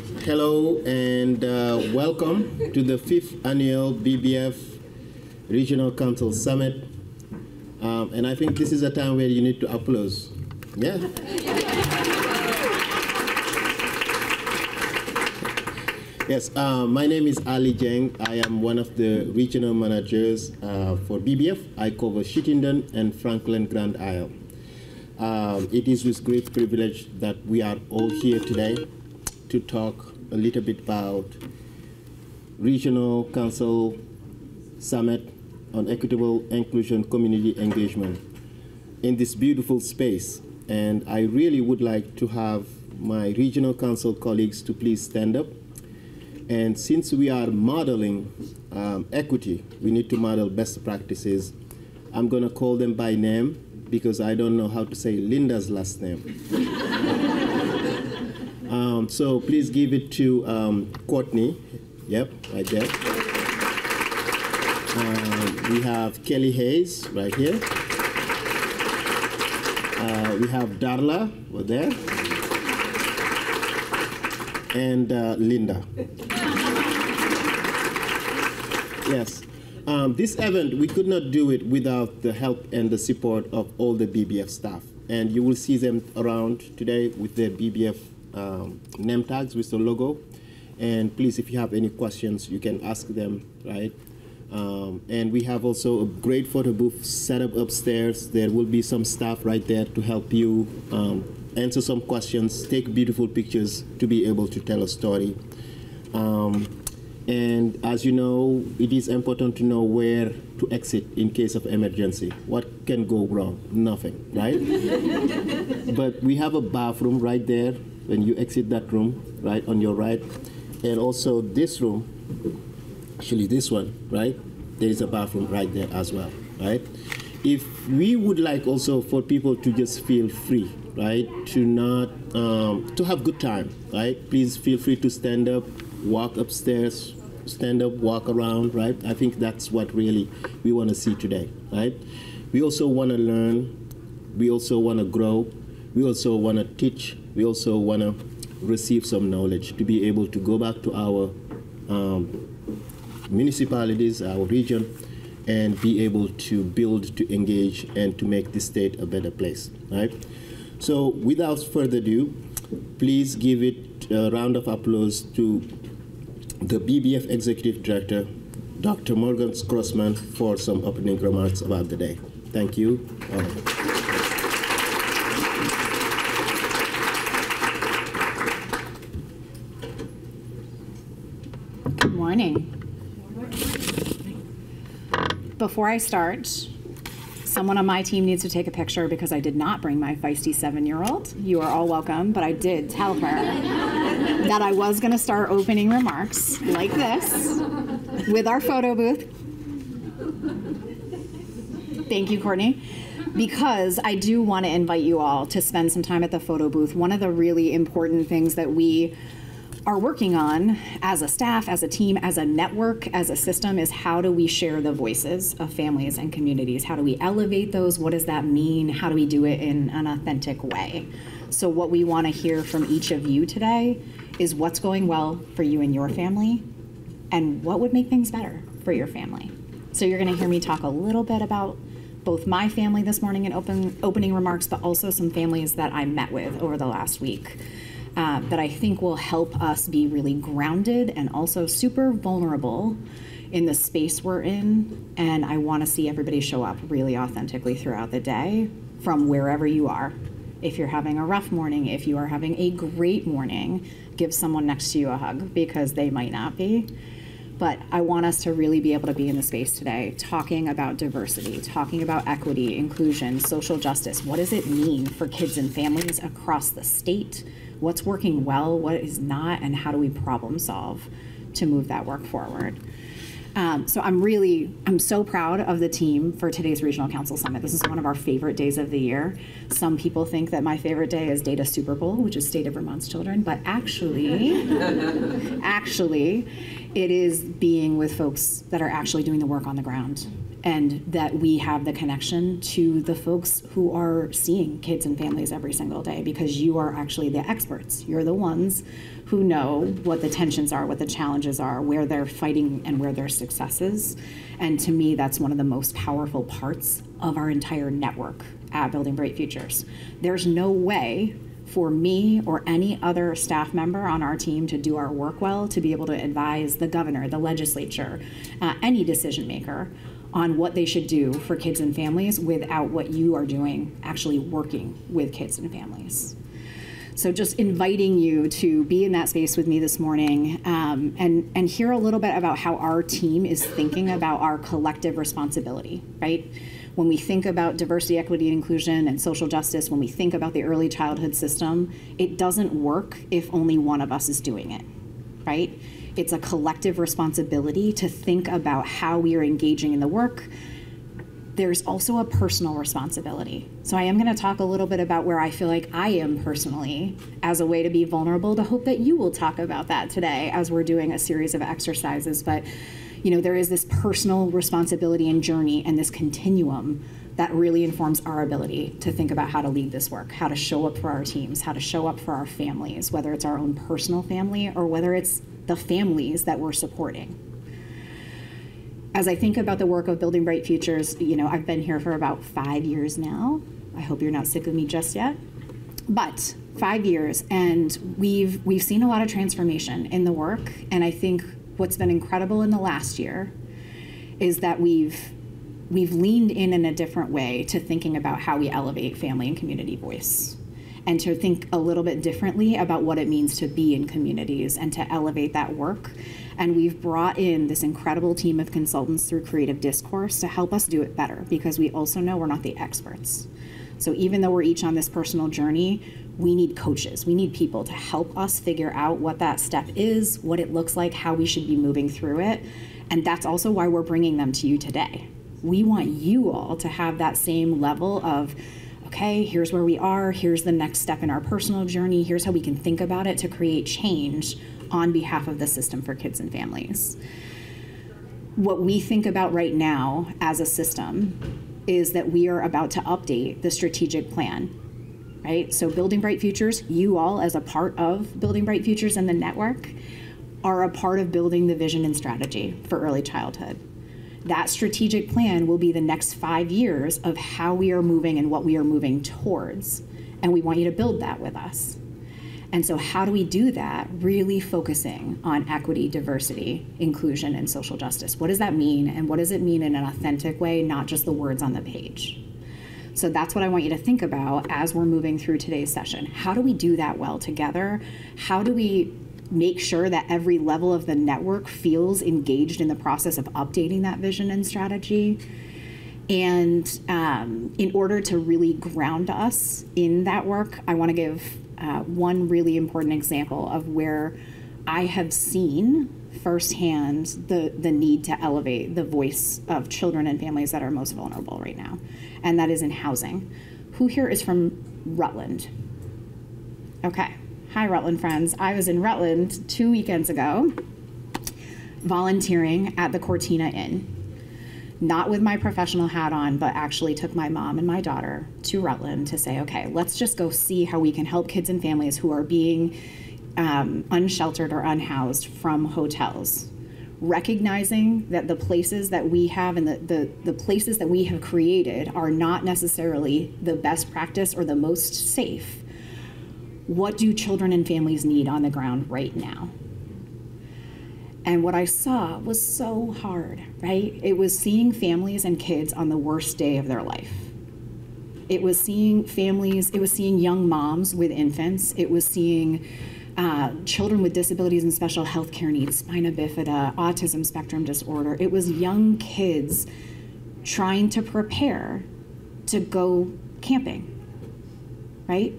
Hello and uh, welcome to the fifth annual BBF Regional Council Summit. Um, and I think this is a time where you need to applaud. Yeah. Yes, uh, my name is Ali Jeng. I am one of the regional managers uh, for BBF. I cover Chittenden and Franklin Grand Isle. Um, it is with great privilege that we are all here today to talk a little bit about Regional Council Summit on Equitable Inclusion Community Engagement in this beautiful space. And I really would like to have my regional council colleagues to please stand up and since we are modeling um, equity, we need to model best practices. I'm going to call them by name because I don't know how to say Linda's last name. um, so please give it to um, Courtney. Yep, right there. Um, we have Kelly Hayes right here. Uh, we have Darla over there. And uh, Linda. Yes. Um, this event, we could not do it without the help and the support of all the BBF staff. And you will see them around today with their BBF um, name tags with the logo. And please, if you have any questions, you can ask them, right? Um, and we have also a great photo booth set up upstairs. There will be some staff right there to help you um, answer some questions, take beautiful pictures to be able to tell a story. Um, and as you know, it is important to know where to exit in case of emergency. What can go wrong? Nothing, right? but we have a bathroom right there when you exit that room, right, on your right. And also this room, actually this one, right? There is a bathroom right there as well, right? If we would like also for people to just feel free, right, to not, um, to have good time, right? Please feel free to stand up, walk upstairs, stand up, walk around, right? I think that's what really we want to see today, right? We also want to learn. We also want to grow. We also want to teach. We also want to receive some knowledge to be able to go back to our um, municipalities, our region, and be able to build, to engage, and to make the state a better place, right? So without further ado, please give it a round of applause to the BBF Executive Director, Dr. Morgan Crossman, for some opening remarks about the day. Thank you. Good morning. Before I start, someone on my team needs to take a picture because I did not bring my feisty seven year old. You are all welcome, but I did tell her that I was going to start opening remarks like this with our photo booth. Thank you, Courtney. Because I do want to invite you all to spend some time at the photo booth. One of the really important things that we are working on as a staff, as a team, as a network, as a system is how do we share the voices of families and communities? How do we elevate those? What does that mean? How do we do it in an authentic way? So, what we want to hear from each of you today is what's going well for you and your family and what would make things better for your family. So, you're going to hear me talk a little bit about both my family this morning in open, opening remarks, but also some families that I met with over the last week uh, that I think will help us be really grounded and also super vulnerable in the space we're in. And I want to see everybody show up really authentically throughout the day from wherever you are. If you're having a rough morning, if you are having a great morning, give someone next to you a hug because they might not be. But I want us to really be able to be in the space today talking about diversity, talking about equity, inclusion, social justice. What does it mean for kids and families across the state? What's working well, what is not, and how do we problem solve to move that work forward. Um, so I'm really, I'm so proud of the team for today's Regional Council Summit. This is one of our favorite days of the year. Some people think that my favorite day is Data Super Bowl, which is State of Vermont's Children, but actually, actually, it is being with folks that are actually doing the work on the ground and that we have the connection to the folks who are seeing kids and families every single day because you are actually the experts. You're the ones who know what the tensions are, what the challenges are, where they're fighting and where their successes. And to me, that's one of the most powerful parts of our entire network at Building Bright Futures. There's no way for me or any other staff member on our team to do our work well, to be able to advise the governor, the legislature, uh, any decision maker on what they should do for kids and families without what you are doing actually working with kids and families. So just inviting you to be in that space with me this morning um, and, and hear a little bit about how our team is thinking about our collective responsibility, right? When we think about diversity, equity, and inclusion and social justice, when we think about the early childhood system, it doesn't work if only one of us is doing it, right? It's a collective responsibility to think about how we are engaging in the work. There's also a personal responsibility. So, I am going to talk a little bit about where I feel like I am personally as a way to be vulnerable to hope that you will talk about that today as we're doing a series of exercises. But, you know, there is this personal responsibility and journey and this continuum that really informs our ability to think about how to lead this work, how to show up for our teams, how to show up for our families, whether it's our own personal family or whether it's the families that we're supporting. As I think about the work of Building Bright Futures, you know, I've been here for about five years now. I hope you're not sick of me just yet. But five years, and we've we've seen a lot of transformation in the work. And I think what's been incredible in the last year is that we've we've leaned in in a different way to thinking about how we elevate family and community voice and to think a little bit differently about what it means to be in communities and to elevate that work. And we've brought in this incredible team of consultants through Creative Discourse to help us do it better because we also know we're not the experts. So even though we're each on this personal journey, we need coaches. We need people to help us figure out what that step is, what it looks like, how we should be moving through it. And that's also why we're bringing them to you today. We want you all to have that same level of okay, here's where we are, here's the next step in our personal journey, here's how we can think about it to create change on behalf of the system for kids and families. What we think about right now as a system is that we are about to update the strategic plan. Right? So, Building Bright Futures, you all, as a part of Building Bright Futures and the network, are a part of building the vision and strategy for early childhood that strategic plan will be the next five years of how we are moving and what we are moving towards. And we want you to build that with us. And so, how do we do that? Really focusing on equity, diversity, inclusion, and social justice. What does that mean? And what does it mean in an authentic way, not just the words on the page? So, that's what I want you to think about as we're moving through today's session. How do we do that well together? How do we make sure that every level of the network feels engaged in the process of updating that vision and strategy. And um, in order to really ground us in that work, I want to give uh, one really important example of where I have seen firsthand the, the need to elevate the voice of children and families that are most vulnerable right now, and that is in housing. Who here is from Rutland? Okay. Hi, Rutland friends. I was in Rutland two weekends ago volunteering at the Cortina Inn. Not with my professional hat on, but actually took my mom and my daughter to Rutland to say, okay, let's just go see how we can help kids and families who are being um, unsheltered or unhoused from hotels. Recognizing that the places that we have and the, the, the places that we have created are not necessarily the best practice or the most safe what do children and families need on the ground right now? And what I saw was so hard, right? It was seeing families and kids on the worst day of their life. It was seeing families, it was seeing young moms with infants, it was seeing uh, children with disabilities and special health care needs, spina bifida, autism spectrum disorder. It was young kids trying to prepare to go camping, right?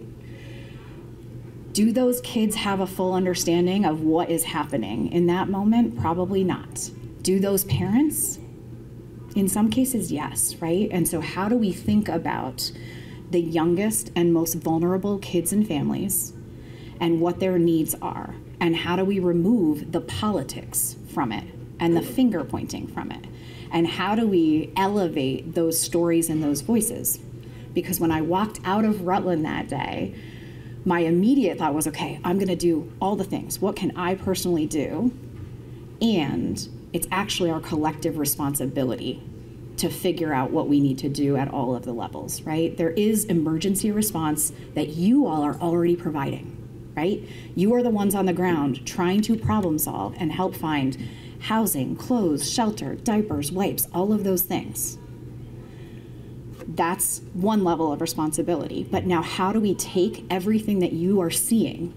Do those kids have a full understanding of what is happening in that moment? Probably not. Do those parents? In some cases, yes, right? And so, how do we think about the youngest and most vulnerable kids and families and what their needs are? And how do we remove the politics from it and the finger pointing from it? And how do we elevate those stories and those voices? Because when I walked out of Rutland that day, my immediate thought was okay, I'm going to do all the things. What can I personally do? And it's actually our collective responsibility to figure out what we need to do at all of the levels, right? There is emergency response that you all are already providing, right? You are the ones on the ground trying to problem solve and help find housing, clothes, shelter, diapers, wipes, all of those things. That's one level of responsibility. But now, how do we take everything that you are seeing?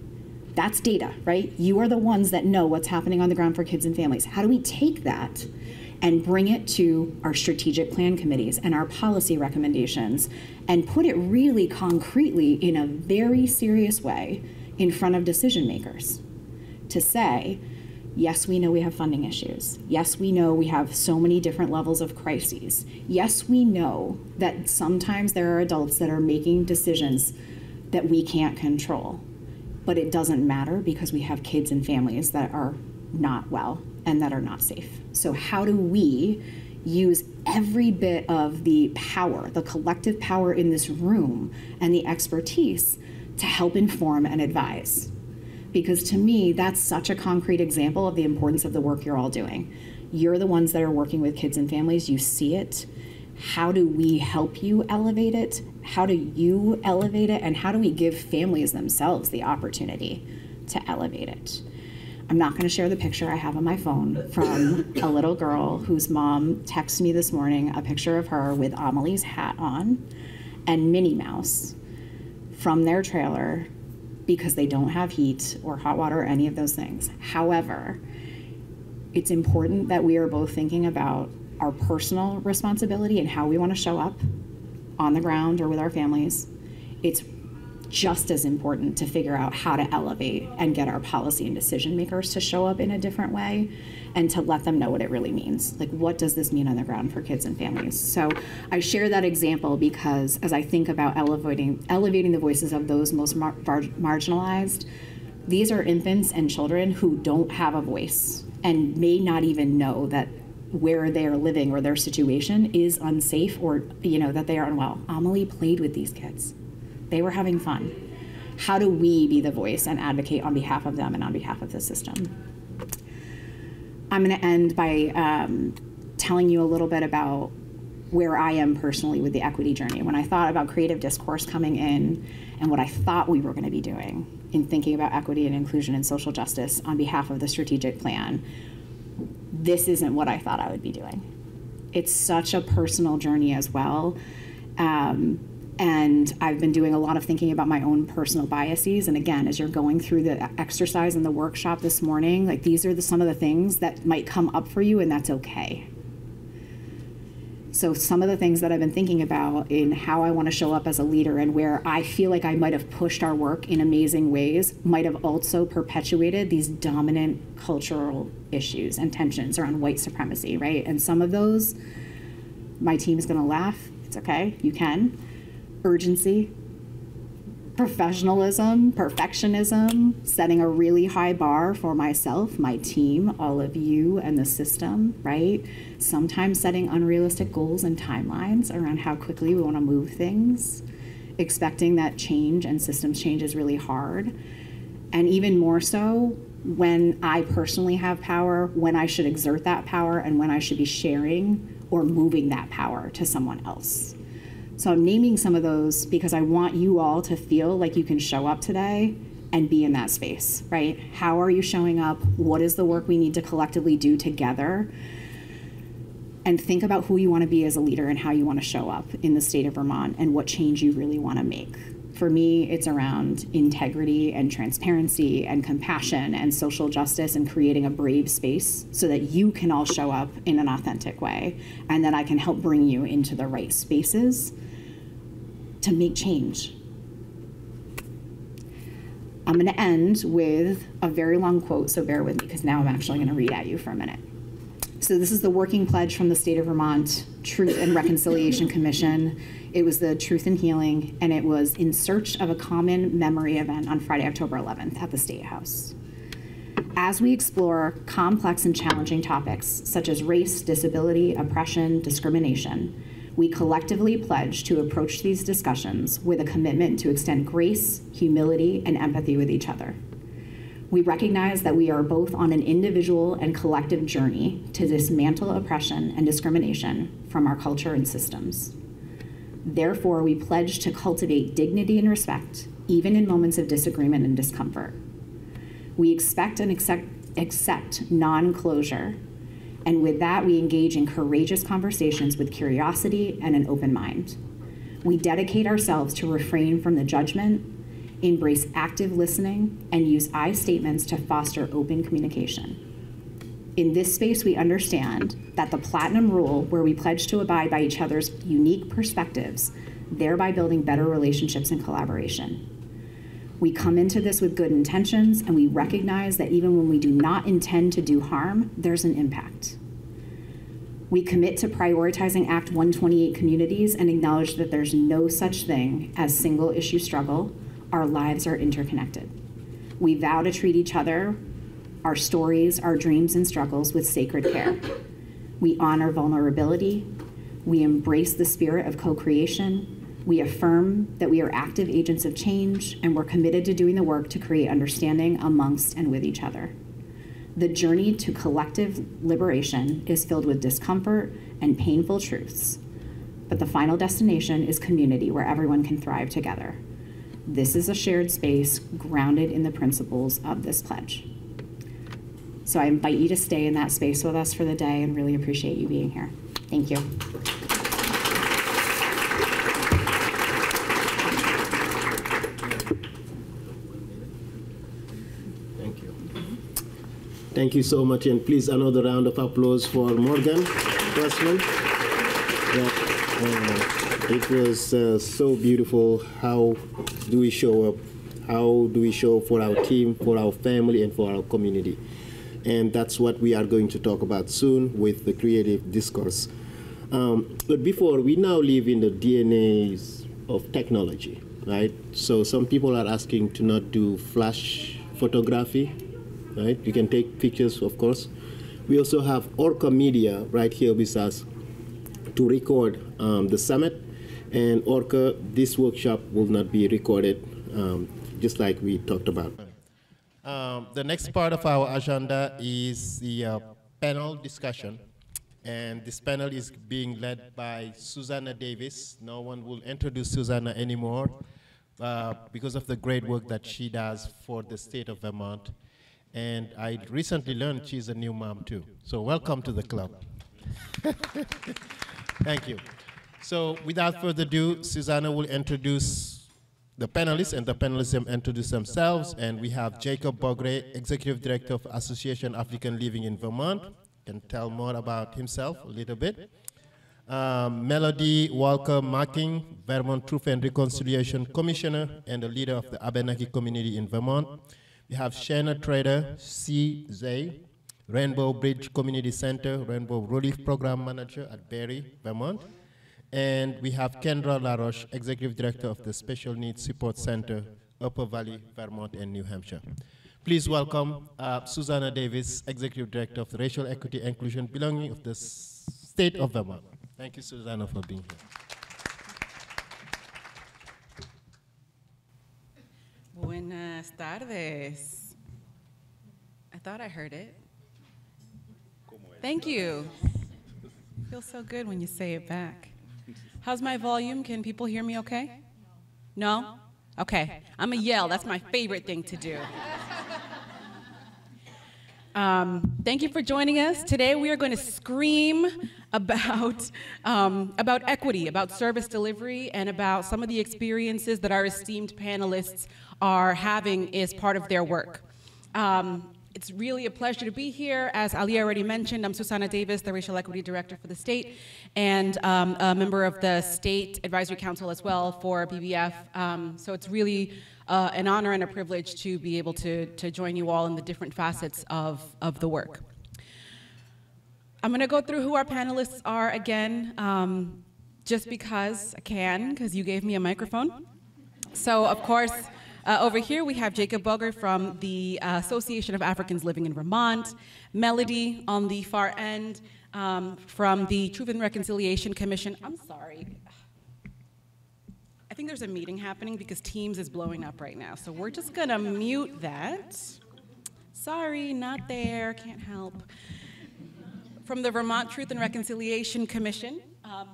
That's data, right? You are the ones that know what's happening on the ground for kids and families. How do we take that and bring it to our strategic plan committees and our policy recommendations and put it really concretely in a very serious way in front of decision makers to say, Yes, we know we have funding issues. Yes, we know we have so many different levels of crises. Yes, we know that sometimes there are adults that are making decisions that we can't control. But it doesn't matter because we have kids and families that are not well and that are not safe. So, how do we use every bit of the power, the collective power in this room, and the expertise to help inform and advise? Because to me, that's such a concrete example of the importance of the work you're all doing. You're the ones that are working with kids and families, you see it. How do we help you elevate it? How do you elevate it? And how do we give families themselves the opportunity to elevate it? I'm not going to share the picture I have on my phone from a little girl whose mom texted me this morning a picture of her with Amelie's hat on and Minnie Mouse from their trailer because they don't have heat or hot water or any of those things. However, it's important that we are both thinking about our personal responsibility and how we want to show up on the ground or with our families. It's just as important to figure out how to elevate and get our policy and decision makers to show up in a different way and to let them know what it really means. Like, what does this mean on the ground for kids and families? So, I share that example because as I think about elevating, elevating the voices of those most mar- marginalized, these are infants and children who don't have a voice and may not even know that where they are living or their situation is unsafe or you know that they are unwell. Amelie played with these kids. They were having fun. How do we be the voice and advocate on behalf of them and on behalf of the system? I'm going to end by um, telling you a little bit about where I am personally with the equity journey. When I thought about creative discourse coming in and what I thought we were going to be doing in thinking about equity and inclusion and social justice on behalf of the strategic plan, this isn't what I thought I would be doing. It's such a personal journey as well. Um, and I've been doing a lot of thinking about my own personal biases. And again, as you're going through the exercise in the workshop this morning, like these are the, some of the things that might come up for you, and that's okay. So, some of the things that I've been thinking about in how I want to show up as a leader and where I feel like I might have pushed our work in amazing ways might have also perpetuated these dominant cultural issues and tensions around white supremacy, right? And some of those, my team is going to laugh. It's okay, you can urgency, professionalism, perfectionism, setting a really high bar for myself, my team, all of you, and the system, right? Sometimes setting unrealistic goals and timelines around how quickly we want to move things, expecting that change and systems change is really hard. And even more so, when I personally have power, when I should exert that power, and when I should be sharing or moving that power to someone else. So I'm naming some of those because I want you all to feel like you can show up today and be in that space, right? How are you showing up? What is the work we need to collectively do together? And think about who you want to be as a leader and how you want to show up in the state of Vermont and what change you really want to make. For me, it's around integrity and transparency and compassion and social justice and creating a brave space so that you can all show up in an authentic way and that I can help bring you into the right spaces to make change. I'm going to end with a very long quote, so bear with me because now I'm actually going to read at you for a minute. So, this is the working pledge from the state of Vermont Truth and Reconciliation Commission. It was the Truth and Healing, and it was in search of a common memory event on Friday, October 11th at the State House. As we explore complex and challenging topics such as race, disability, oppression, discrimination, we collectively pledge to approach these discussions with a commitment to extend grace, humility, and empathy with each other. We recognize that we are both on an individual and collective journey to dismantle oppression and discrimination from our culture and systems. Therefore, we pledge to cultivate dignity and respect, even in moments of disagreement and discomfort. We expect and accept, accept non closure, and with that, we engage in courageous conversations with curiosity and an open mind. We dedicate ourselves to refrain from the judgment, embrace active listening, and use I statements to foster open communication. In this space, we understand that the platinum rule, where we pledge to abide by each other's unique perspectives, thereby building better relationships and collaboration. We come into this with good intentions, and we recognize that even when we do not intend to do harm, there's an impact. We commit to prioritizing Act 128 communities and acknowledge that there's no such thing as single issue struggle. Our lives are interconnected. We vow to treat each other, our stories, our dreams, and struggles with sacred care. We honor vulnerability. We embrace the spirit of co creation we affirm that we are active agents of change and we're committed to doing the work to create understanding amongst and with each other. The journey to collective liberation is filled with discomfort and painful truths, but the final destination is community where everyone can thrive together. This is a shared space grounded in the principles of this pledge. So I invite you to stay in that space with us for the day and really appreciate you being here. Thank you. Thank you Thank you so much, and please another round of applause for Morgan Crossman. Yeah, uh, it was uh, so beautiful. How do we show up? How do we show for our team, for our family, and for our community? And that's what we are going to talk about soon with the creative discourse. Um, but before, we now live in the DNAs of technology, right? So some people are asking to not do flash photography right? You can take pictures, of course. We also have Orca Media right here with us to record um, the summit. And Orca, this workshop will not be recorded, um, just like we talked about. Um, the next part of our agenda is the uh, panel discussion. And this panel is being led by Xusana Davis. No one will introduce Xusana anymore uh, because of the great work that she does for the state of Vermont. And I recently learned she's a new mom too. So welcome to the club. Thank you. So without further ado, Xusana will introduce the panelists, and the panelists will introduce themselves. And we have Jacob Bogre, Executive Director of Association African Living in Vermont, can tell more about himself a little bit. Um, Melody Walker Mackin, Vermont Truth and Reconciliation Commissioner and the leader of the Abenaki community in Vermont. We have Shauna Trader, C. Zay, Rainbow Bridge Community Center, Rainbow Relief Program Manager at Barre, Vermont. And we have Kendra LaRoche, Executive Director of the Special Needs Support Center, Upper Valley, Vermont, and New Hampshire. Please welcome uh, Xusana Davis, Executive Director of the Racial Equity and Inclusion Belonging of the State of Vermont. Thank you, Xusana, for being here. Buenas tardes. I thought I heard it. Thank you. Feels so good when you say it back. How's my volume? Can people hear me okay? No? Okay. I'm a yell. That's my favorite thing to do. Um, thank you for joining us. Today we are going to scream about, um, about equity, about service delivery, and about some of the experiences that our esteemed panelists are having as part of their work. Um, it's really a pleasure to be here. As Ali already mentioned, I'm Xusana Davis, the Racial Equity Director for the state, and um, a member of the State Advisory Council as well for BBF. Um, so it's really uh, an honor and a privilege to be able to, to join you all in the different facets of, of the work. I'm going to go through who our panelists are again, um, just because I can, because you gave me a microphone. So, of course, Uh, over here, we have Jacob Bogre from the uh, Association of Africans Living in Vermont, Melody on the far end um, from the Truth and Reconciliation Commission. I'm sorry. I think there's a meeting happening because Teams is blowing up right now. So we're just going to mute that. Sorry, not there, can't help. From the Vermont Truth and Reconciliation Commission. Um,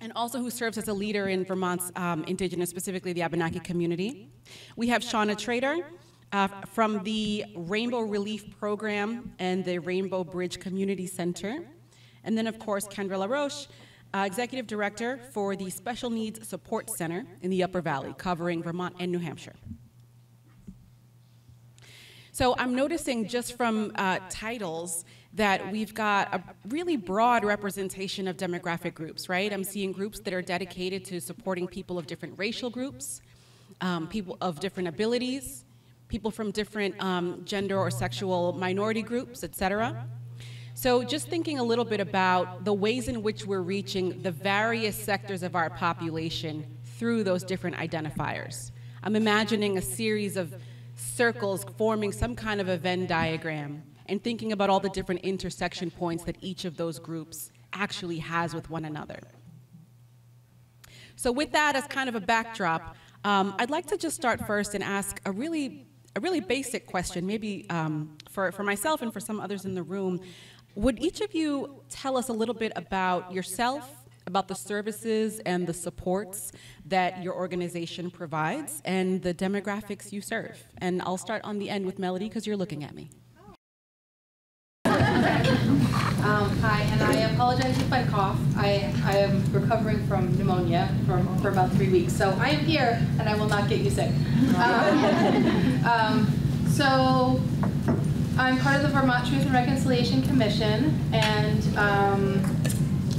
and also who serves as a leader in Vermont's um, indigenous, specifically the Abenaki community. We have Shauna Trader uh, from the Rainbow Relief Program and the Rainbow Bridge Community Center. And then, of course, Kendra LaRoche, uh, Executive Director for the Special Needs Support Center in the Upper Valley, covering Vermont and New Hampshire. So I'm noticing just from uh, titles that we've got a really broad representation of demographic groups, right? I'm seeing groups that are dedicated to supporting people of different racial groups, um, people of different abilities, people from different um, gender or sexual minority groups, et cetera. So just thinking a little bit about the ways in which we're reaching the various sectors of our population through those different identifiers. I'm imagining a series of circles forming some kind of a Venn diagram and thinking about all the different intersection points that each of those groups actually has with one another. So with that as kind of a backdrop, um, I'd like to just start first and ask a really, a really basic question, maybe um, for, for myself and for some others in the room. Would each of you tell us a little bit about yourself, about the services and the supports that your organization provides and the demographics you serve? And I'll start on the end with Melody because you're looking at me. Um, hi, and I apologize if I cough. I, I am recovering from pneumonia for, for about three weeks. So I am here, and I will not get you sick. Um, um, so I'm part of the Vermont Truth and Reconciliation Commission, and um,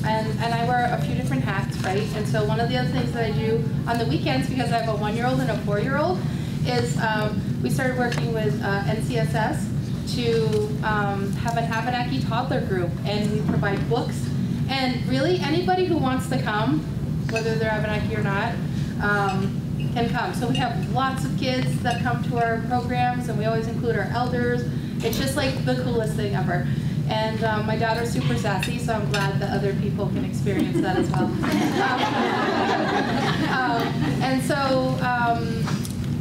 and, and I wear a few different hats, right? And so one of the other things that I do on the weekends, because I have a one-year-old and a four-year-old, is um, we started working with uh, NCSS to um, have an Abenaki toddler group, and we provide books. And really, anybody who wants to come, whether they're Abenaki or not, um, can come. So we have lots of kids that come to our programs, and we always include our elders. It's just like the coolest thing ever. And um, my daughter's super sassy, so I'm glad that other people can experience that as well. um, and so um,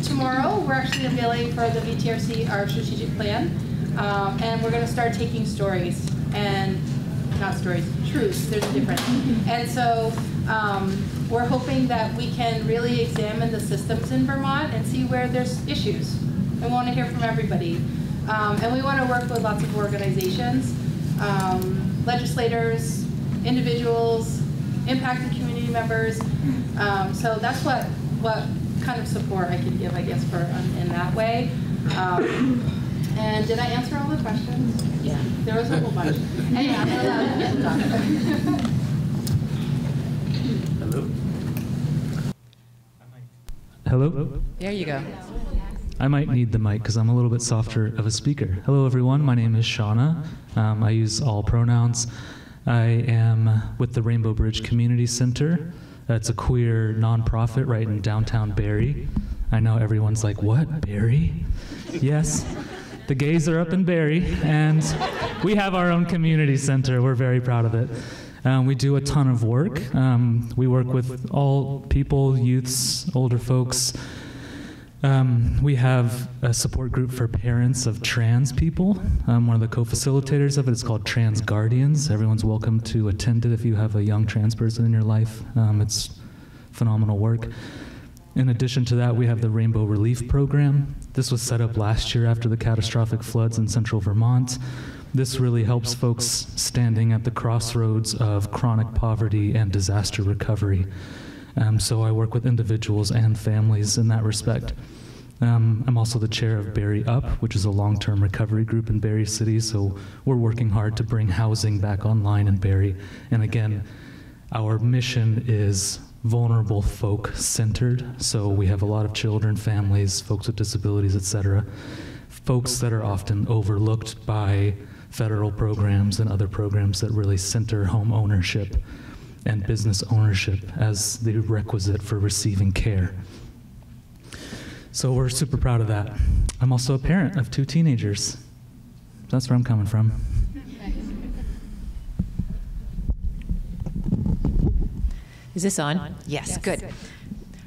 tomorrow, we're actually unveiling for the VTRC our strategic plan. Um, and we're going to start taking stories and not stories, truths. There's a difference. And so um, we're hoping that we can really examine the systems in Vermont and see where there's issues. We want to hear from everybody. Um, and we want to work with lots of organizations, um, legislators, individuals, impacted community members. Um, so that's what what kind of support I can give, I guess, for in that way. And did I answer all the questions? Yeah. There was a whole bunch. Anyhow, Hello. Hello? There you go. I might need the mic because I'm a little bit softer of a speaker. Hello, everyone. My name is Shauna. Um, I use all pronouns. I am with the Rainbow Bridge Community Center. It's a queer nonprofit right in downtown Barre. I know everyone's like, what, Barre? Yes. The gays are up in Barre, and we have our own community center. We're very proud of it. Um, we do a ton of work. Um, we work with all people, youths, older folks. Um, we have a support group for parents of trans people. I'm one of the co-facilitators of it. It's called Trans Guardians. Everyone's welcome to attend it if you have a young trans person in your life. Um, it's phenomenal work. In addition to that, we have the Rainbow Relief Program. This was set up last year after the catastrophic floods in central Vermont. This really helps folks standing at the crossroads of chronic poverty and disaster recovery. Um, so I work with individuals and families in that respect. Um, I'm also the chair of Barre Up, which is a long-term recovery group in Barre City. So we're working hard to bring housing back online in Barre. And again, our mission is vulnerable folk centered. So we have a lot of children, families, folks with disabilities, etc. Folks that are often overlooked by federal programs and other programs that really center home ownership and business ownership as the requisite for receiving care. So we're super proud of that. I'm also a parent of two teenagers. That's where I'm coming from. Is this on? Yes, good.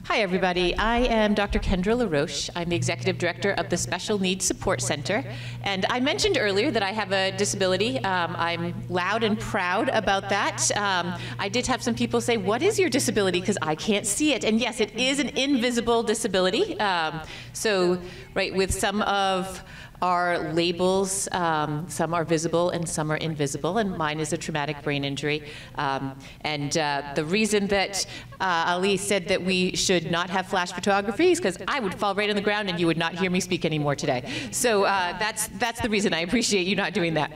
Hi, everybody. I am Dr. Kendra LaRoche. I'm the Executive Director of the Special Needs Support Center. And I mentioned earlier that I have a disability. Um, I'm loud and proud about that. Um, I did have some people say, What is your disability? Because I can't see it. And yes, it is an invisible disability. Um, so, right, with some of are labels. Um, some are visible and some are invisible, and mine is a traumatic brain injury. Um, and uh, the reason that uh, Ali said that we should not have flash photographies because I would fall right on the ground and you would not hear me speak anymore today. So uh, that's, that's the reason. I appreciate you not doing that.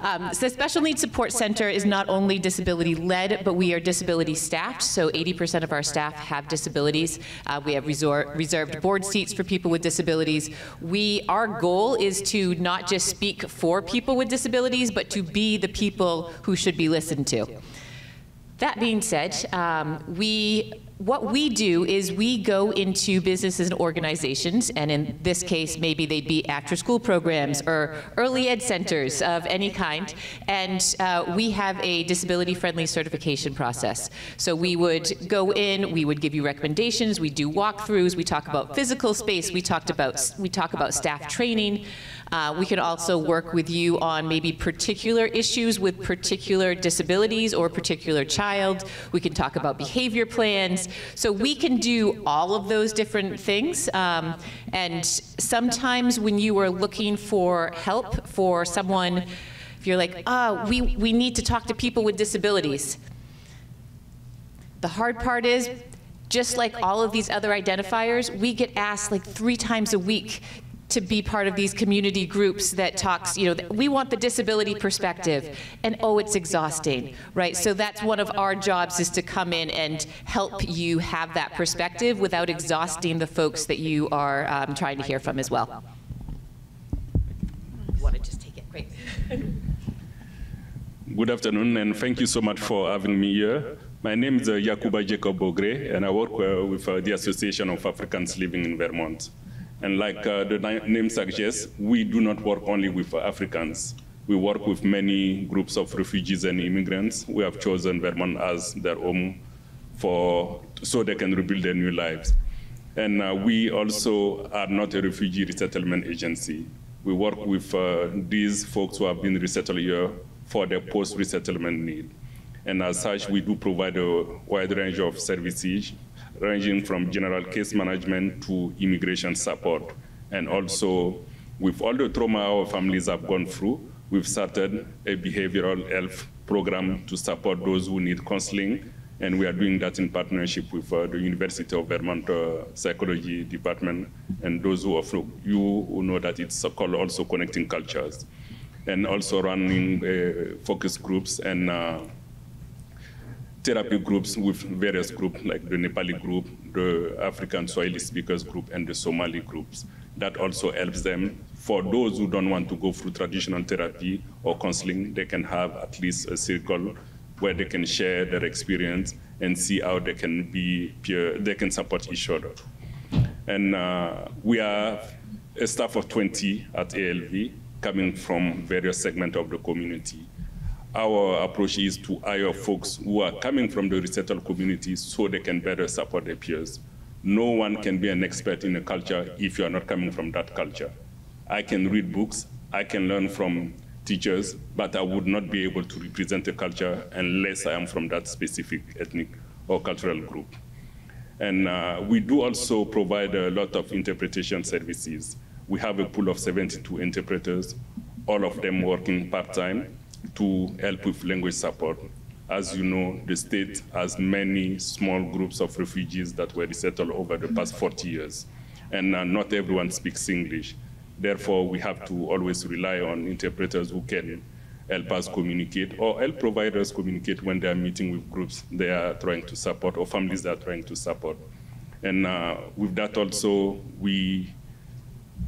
Um, so Special Needs Support Center is not only disability led, but we are disability staffed. So 80% of our staff have disabilities. Uh, we have reserved board seats for people with disabilities. We, our goal is to not just speak for people with disabilities, but to be the people who should be listened to. That being said, um, we what we do is we go into businesses and organizations, and in this case, maybe they'd be after school programs or early ed centers of any kind, and uh, we have a disability friendly certification process. So we would go in, we would give you recommendations, we do walkthroughs, we talk about physical space, we talked about we talk about staff training. Uh, we can also work with you on maybe particular issues with particular disabilities or particular child. We can talk about behavior plans. So we can do all of those different things. Um, and sometimes when you are looking for help for someone, if you're like, oh, we, we need to talk to people with disabilities. The hard part is, just like all of these other identifiers, we get asked like three times a week to be part of these community groups that talks, you know, we want the disability perspective, and oh, it's exhausting, right? So that's one of our jobs is to come in and help you have that perspective without exhausting the folks that you are um, trying to hear from as well. Want to just take it? Great. Good afternoon, and thank you so much for having me here. My name is uh, Yacouba Jacob Bogre, and I work uh, with uh, the Association of Africans Living in Vermont. And like uh, the name suggests, we do not work only with Africans. We work with many groups of refugees and immigrants. We have chosen Vermont as their home for, so they can rebuild their new lives. And uh, we also are not a refugee resettlement agency. We work with uh, these folks who have been resettled here for their post-resettlement need. And as such, we do provide a wide range of services ranging from general case management to immigration support. And also, with all the trauma our families have gone through, we've started a behavioral health program to support those who need counseling. And we are doing that in partnership with uh, the University of Vermont uh, Psychology Department and those who are from you who know that it's called also Connecting Cultures. And also running uh, focus groups and uh, therapy groups with various groups like the Nepali group, the African Swahili speakers group, and the Somali groups. That also helps them. For those who don't want to go through traditional therapy or counseling, they can have at least a circle where they can share their experience and see how they can be peer, they can support each other. And uh, we are a staff of 20 at ALV coming from various segments of the community our approach is to hire folks who are coming from the resettled communities so they can better support their peers. No one can be an expert in a culture if you are not coming from that culture. I can read books, I can learn from teachers, but I would not be able to represent a culture unless I am from that specific ethnic or cultural group. And uh, we do also provide a lot of interpretation services. We have a pool of 72 interpreters, all of them working part-time, to help with language support. As you know, the state has many small groups of refugees that were resettled over the past 40 years, and uh, not everyone speaks English. Therefore, we have to always rely on interpreters who can help us communicate or help providers communicate when they are meeting with groups they are trying to support or families they are trying to support. And uh, with that also, we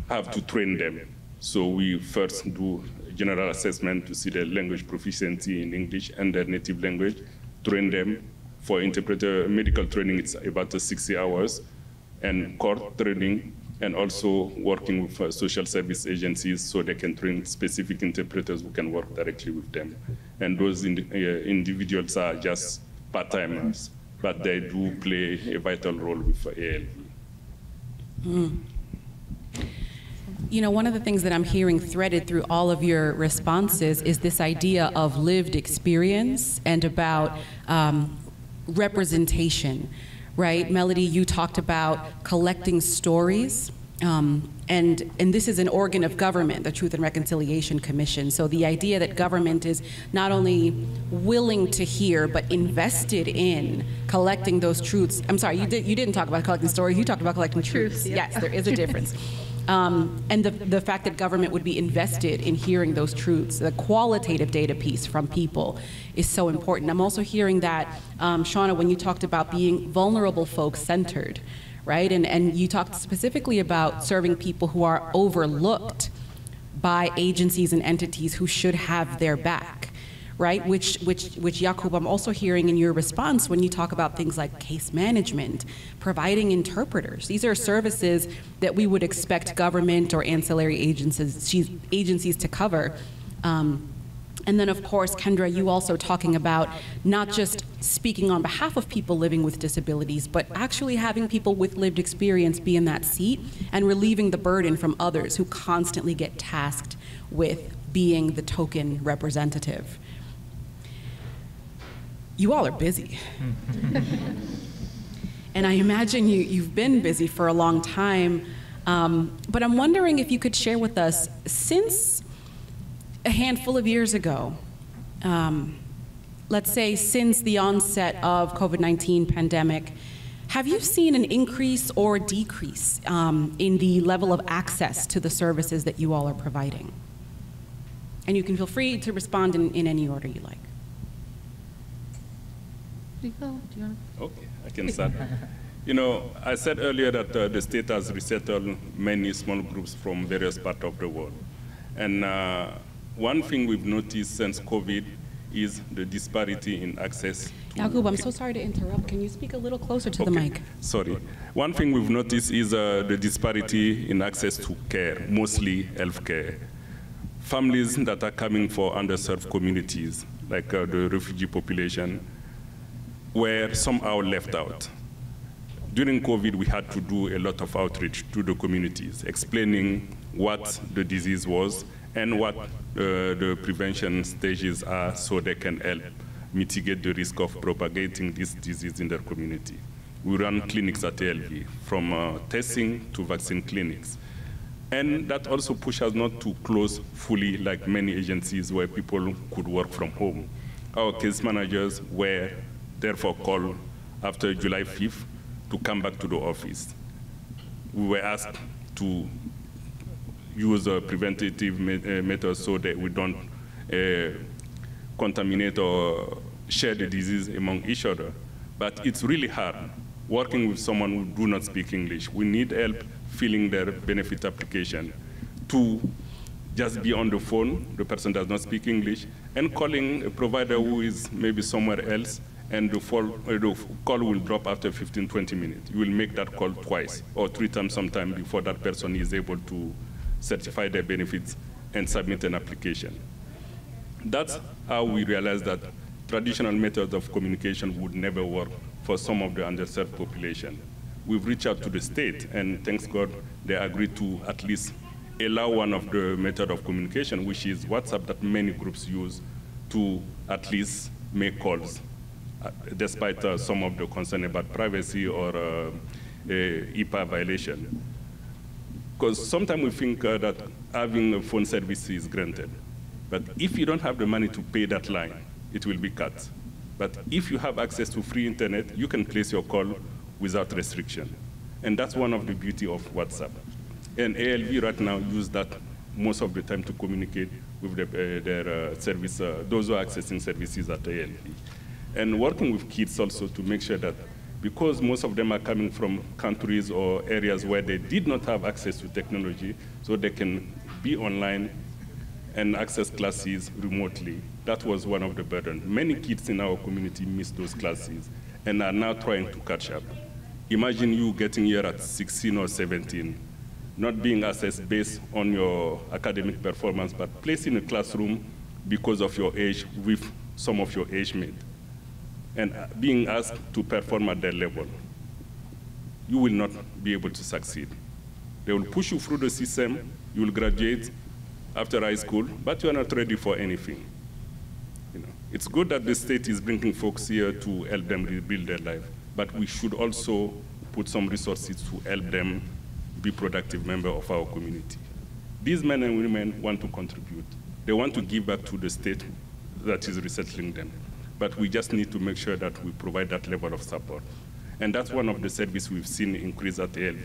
have to train them. So we first do general assessment to see their language proficiency in English and their native language, train them. For interpreter medical training, it's about 60 hours, and court training and also working with uh, social service agencies so they can train specific interpreters who can work directly with them. And those ind uh, individuals are just part-timers, but they do play a vital role with ALV. Mm. You know, one of the things that I'm hearing threaded through all of your responses is this idea of lived experience and about um, representation, right? Melody, you talked about collecting stories. Um, and, and this is an organ of government, the Truth and Reconciliation Commission. So the idea that government is not only willing to hear, but invested in collecting those truths. I'm sorry, you, did, you didn't talk about collecting stories, you talked about collecting truths. truths. Yes, there is a difference. Um, and the, the fact that government would be invested in hearing those truths, the qualitative data piece from people is so important. I'm also hearing that, um, Shauna, when you talked about being vulnerable folks centered, right? And, and you talked specifically about serving people who are overlooked by agencies and entities who should have their back right? Which, which, which Yacouba, I'm also hearing in your response when you talk about things like case management, providing interpreters. These are services that we would expect government or ancillary agencies, agencies to cover. Um, and then, of course, Kendra, you also talking about not just speaking on behalf of people living with disabilities, but actually having people with lived experience be in that seat and relieving the burden from others who constantly get tasked with being the token representative you all are busy. and I imagine you, you've been busy for a long time. Um, but I'm wondering if you could share with us, since a handful of years ago, um, let's say since the onset of COVID-19 pandemic, have you seen an increase or decrease um, in the level of access to the services that you all are providing? And you can feel free to respond in, in any order you like. Do you want to? Okay, I can start. you know, I said earlier that uh, the state has resettled many small groups from various parts of the world. And uh, one thing we've noticed since COVID is the disparity in access. Yacouba, I'm so sorry to interrupt. Can you speak a little closer to okay. the mic? Sorry. One thing we've noticed is uh, the disparity in access to care, mostly health care. Families that are coming for underserved communities, like uh, the refugee population, were somehow left out. During COVID, we had to do a lot of outreach to the communities, explaining what the disease was and what uh, the prevention stages are so they can help mitigate the risk of propagating this disease in their community. We run clinics at ALV, from uh, testing to vaccine clinics. And that also pushed us not to close fully like many agencies where people could work from home. Our case managers were therefore called after July 5th to come back to the office. We were asked to use a preventative uh, methods so that we don't uh, contaminate or share the disease among each other. But it's really hard working with someone who do not speak English. We need help filling their benefit application to just be on the phone, the person does not speak English, and calling a provider who is maybe somewhere else and the, fall, uh, the, call will drop after 15, 20 minutes. You will make that call twice or three times sometime before that person is able to certify their benefits and submit an application. That's how we realized that traditional methods of communication would never work for some of the underserved population. We've reached out to the state, and thanks God, they agreed to at least allow one of the method of communication, which is WhatsApp that many groups use to at least make calls despite uh, some of the concern about privacy or uh, HIPAA violation. Because sometimes we think that having a phone service is granted. But if you don't have the money to pay that line, it will be cut. But if you have access to free internet, you can place your call without restriction. And that's one of the beauty of WhatsApp. And ALV right now use that most of the time to communicate with the, uh, their uh, service, uh, those who are accessing services at ALV and working with kids also to make sure that because most of them are coming from countries or areas where they did not have access to technology, so they can be online and access classes remotely. That was one of the burdens. Many kids in our community missed those classes and are now trying to catch up. Imagine you getting here at 16 or 17 not being assessed based on your academic performance, but placed in a classroom because of your age with some of your age mates, and being asked to perform at their level, you will not be able to succeed. They will push you through the system, you will graduate after high school, but you are not ready for anything. You know, it's good that the state is bringing folks here to help them rebuild their life, but we should also put some resources to help them be productive member of our community. These men and women want to contribute. They want to give back to the state that is resettling them. But we just need to make sure that we provide that level of support. And that's one of the services we've seen increase at ALV,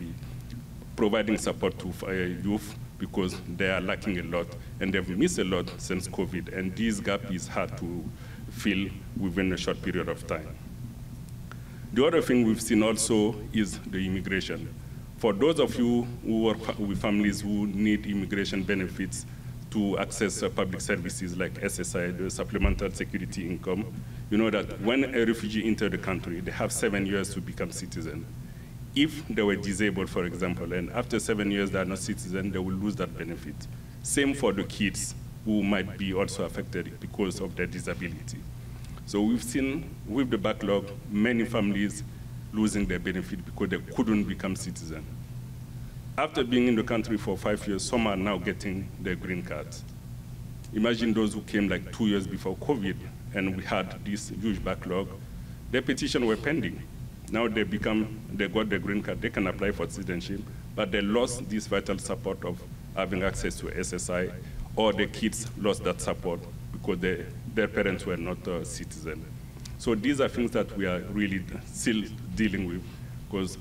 providing support to uh, youth because they are lacking a lot and they've missed a lot since COVID. And this gap is hard to fill within a short period of time. The other thing we've seen also is the immigration. For those of you who work with families who need immigration benefits, to access uh, public services like SSI, the Supplemental Security Income, you know that when a refugee enters the country, they have seven years to become citizen. If they were disabled, for example, and after seven years they are not citizen, they will lose that benefit. Same for the kids who might be also affected because of their disability. So we've seen with the backlog, many families losing their benefit because they couldn't become citizen. After being in the country for five years, some are now getting their green cards. Imagine those who came like two years before COVID and we had this huge backlog. Their petitions were pending. Now they become, they got their green card, they can apply for citizenship, but they lost this vital support of having access to SSI, or the kids lost that support because they, their parents were not uh, citizens. So these are things that we are really still dealing with because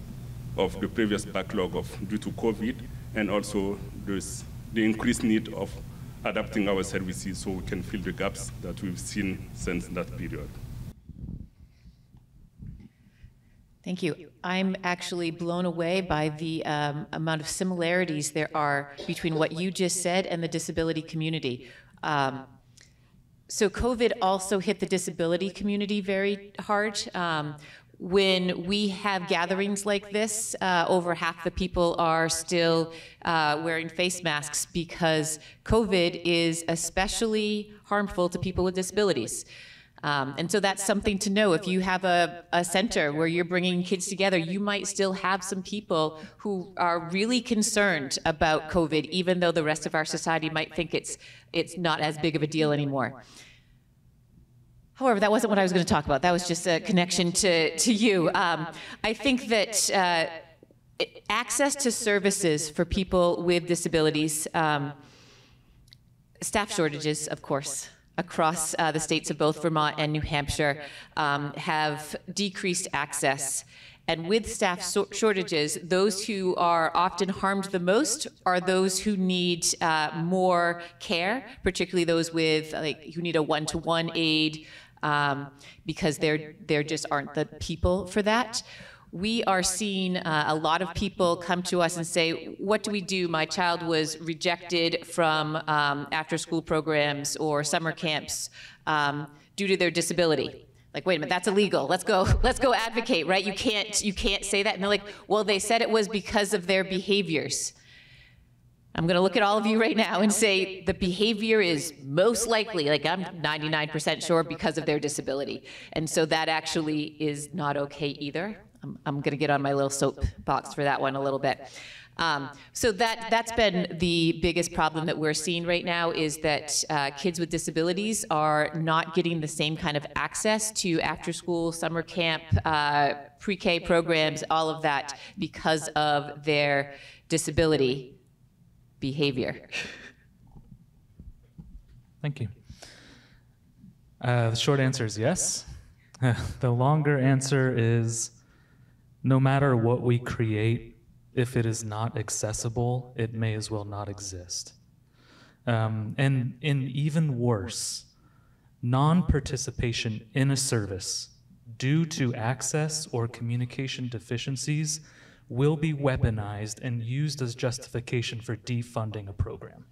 of the previous backlog of due to COVID, and also the increased need of adapting our services so we can fill the gaps that we've seen since that period. Thank you. I'm actually blown away by the um, amount of similarities there are between what you just said and the disability community. Um, so COVID also hit the disability community very hard. Um, when we have gatherings like this, uh, over half the people are still uh, wearing face masks because COVID is especially harmful to people with disabilities. Um, and so that's something to know. If you have a, a center where you're bringing kids together, you might still have some people who are really concerned about COVID, even though the rest of our society might think it's, it's not as big of a deal anymore. However, that wasn't what I was going to talk about. That was just a connection to, to you. Um, I think that uh, access to services for people with disabilities, um, staff shortages, of course, across uh, the states of both Vermont and New Hampshire um, have decreased access. And with staff so shortages, those who are often harmed the most are those who need uh, more care, particularly those with like who need a one-to-one -one aid, um, because there, there just aren't the people for that. We are seeing uh, a lot of people come to us and say, what do we do? My child was rejected from um, after-school programs or summer camps um, due to their disability. like wait a minute that's illegal. let's go let's go advocate right? You can't you can't say that. and they're like well they said it was because of their behaviors I'm going to look at all of you right now and say the behavior is most likely, like I'm 99% sure, because of their disability. And so that actually is not okay either. I'm, I'm going to get on my little soapbox for that one a little bit. Um, so that that's been the biggest problem that we're seeing right now is that uh, kids with disabilities are not getting the same kind of access to after-school, summer camp, uh, pre-K programs, all of that because of their disability behavior? Thank you. Uh, the short answer is yes. the longer answer is no matter what we create, if it is not accessible, it may as well not exist. Um, and, and even worse, non participation in a service due to access or communication deficiencies will be weaponized and used as justification for defunding a program.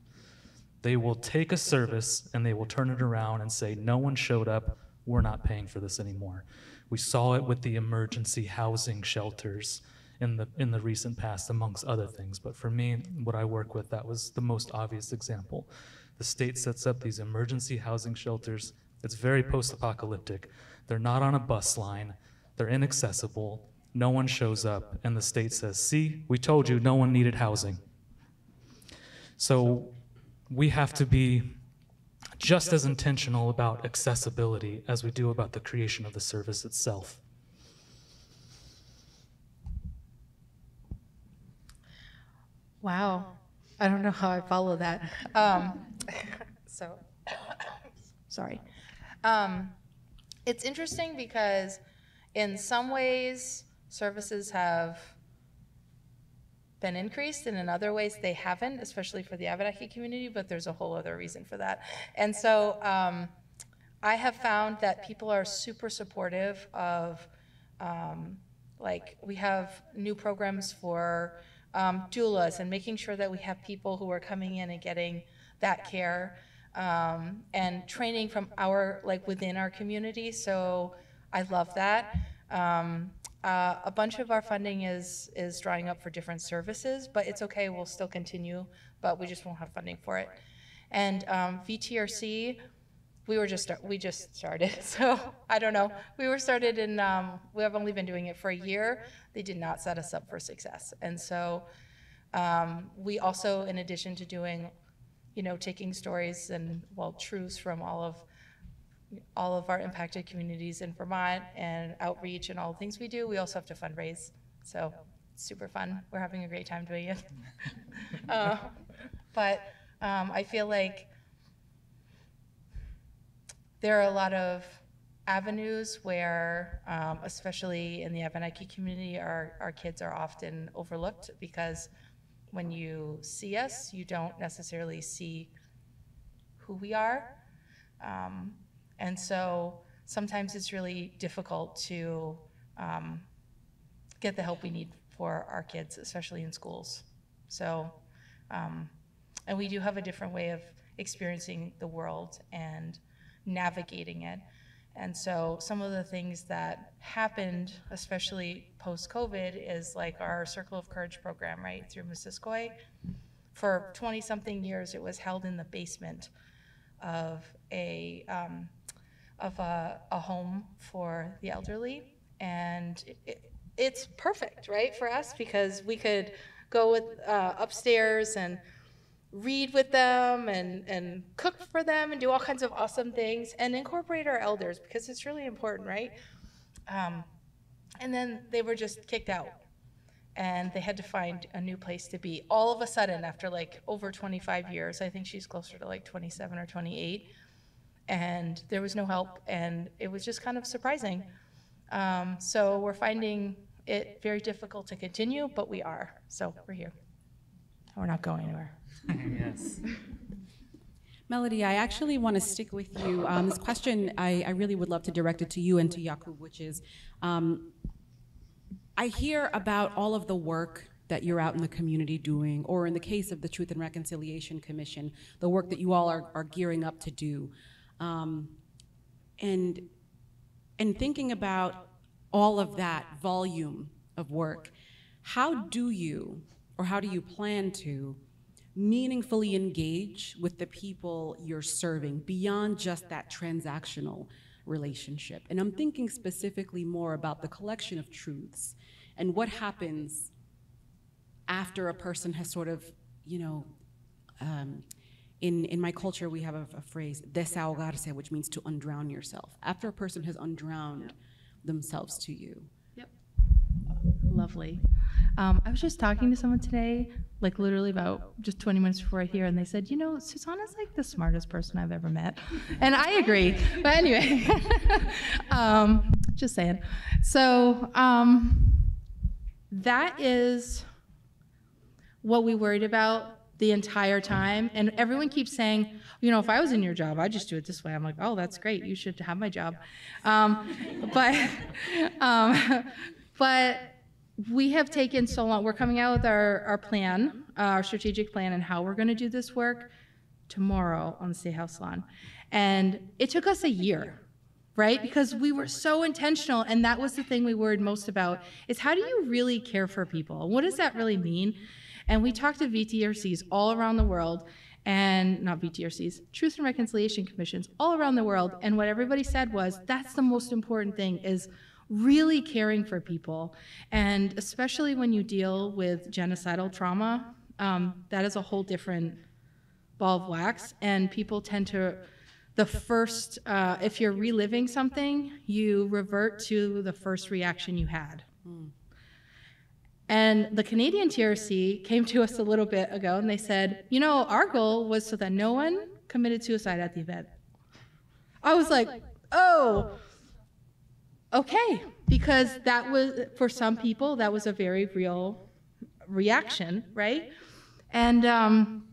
They will take a service and they will turn it around and say, no one showed up, we're not paying for this anymore. We saw it with the emergency housing shelters in the in the recent past, amongst other things. But for me, what I work with, that was the most obvious example. The state sets up these emergency housing shelters. It's very post-apocalyptic. They're not on a bus line. They're inaccessible. No one shows up, and the state says, "See, we told you, no one needed housing." So we have to be just as intentional about accessibility as we do about the creation of the service itself. Wow. I don't know how I follow that. Um, so, sorry. Um, it's interesting because in some ways, services have been increased, and in other ways, they haven't, especially for the Abenaki community, but there's a whole other reason for that. And so um, I have found that people are super supportive of, um, like, we have new programs for um, doulas and making sure that we have people who are coming in and getting that care um, and training from our, like, within our community. So I love that. Um, uh, a bunch of our funding is is drying up for different services, but it's okay. We'll still continue, but we just won't have funding for it. And um, VTRC, we were just we just started, so I don't know. We were started in um, we have only been doing it for a year. They did not set us up for success, and so um, we also, in addition to doing, you know, taking stories and well truths from all of all of our impacted communities in Vermont and outreach and all the things we do, we also have to fundraise. So super fun. We're having a great time doing it. uh, but um, I feel like there are a lot of avenues where, um, especially in the Abenaki community, our, our kids are often overlooked because when you see us, you don't necessarily see who we are. Um, and so sometimes it's really difficult to um, get the help we need for our kids, especially in schools. So, um, and we do have a different way of experiencing the world and navigating it. And so some of the things that happened, especially post-COVID, is like our Circle of Courage program, right, through Missisquoi. For 20-something years, it was held in the basement of a um, of a, a home for the elderly. And it, it's perfect, right, for us because we could go with, uh, upstairs and read with them and, and cook for them and do all kinds of awesome things and incorporate our elders because it's really important, right? Um, and then they were just kicked out and they had to find a new place to be. All of a sudden, after like over 25 years, I think she's closer to like 27 or 28, and there was no help, and it was just kind of surprising. Um, so we're finding it very difficult to continue, but we are. So we're here. We're not going anywhere. yes. Melody, I actually want to stick with you. Um, this question, I, I, really would love to direct it to you and to Yacouba, which is um, I hear about all of the work that you're out in the community doing, or in the case of the Truth and Reconciliation Commission, the work that you all are, are gearing up to do. Um, and, and thinking about all of that volume of work, how do you, or how do you plan to, meaningfully engage with the people you're serving beyond just that transactional relationship? And I'm thinking specifically more about the collection of truths and what happens after a person has sort of, you know, um, in, in my culture, we have a, a, phrase, desahogarse, which means to undrown yourself. After a person has undrowned themselves to you. Yep. Lovely. Um, I was just talking to someone today, like literally about just 20 minutes before I here, and they said, you know, Xusana's like the smartest person I've ever met. And I agree. But anyway, um, just saying. So um, that is what we worried about the entire time. And everyone keeps saying, you know, if I was in your job, I'd just do it this way. I'm like, oh, that's great. You should have my job. Um, but, um, but we have taken so long. We're coming out with our, our plan, uh, our strategic plan, and how we're going to do this work tomorrow on the State House lawn. And it took us a year. right? Because we were so intentional, and that was the thing we worried most about is how do you really care for people? What does that really mean? And we talked to VTRCs all around the world, and not VTRCs, Truth and Reconciliation Commissions all around the world, and what everybody said was that's the most important thing is really caring for people, and especially when you deal with genocidal trauma, um, that is a whole different ball of wax, and people tend to the first, uh, if you're reliving something, you revert to the first reaction you had. And the Canadian TRC came to us a little bit ago and they said, you know, our goal was so that no one committed suicide at the event. I was like, oh, okay, because that was, for some people, that was a very real reaction, right? And um,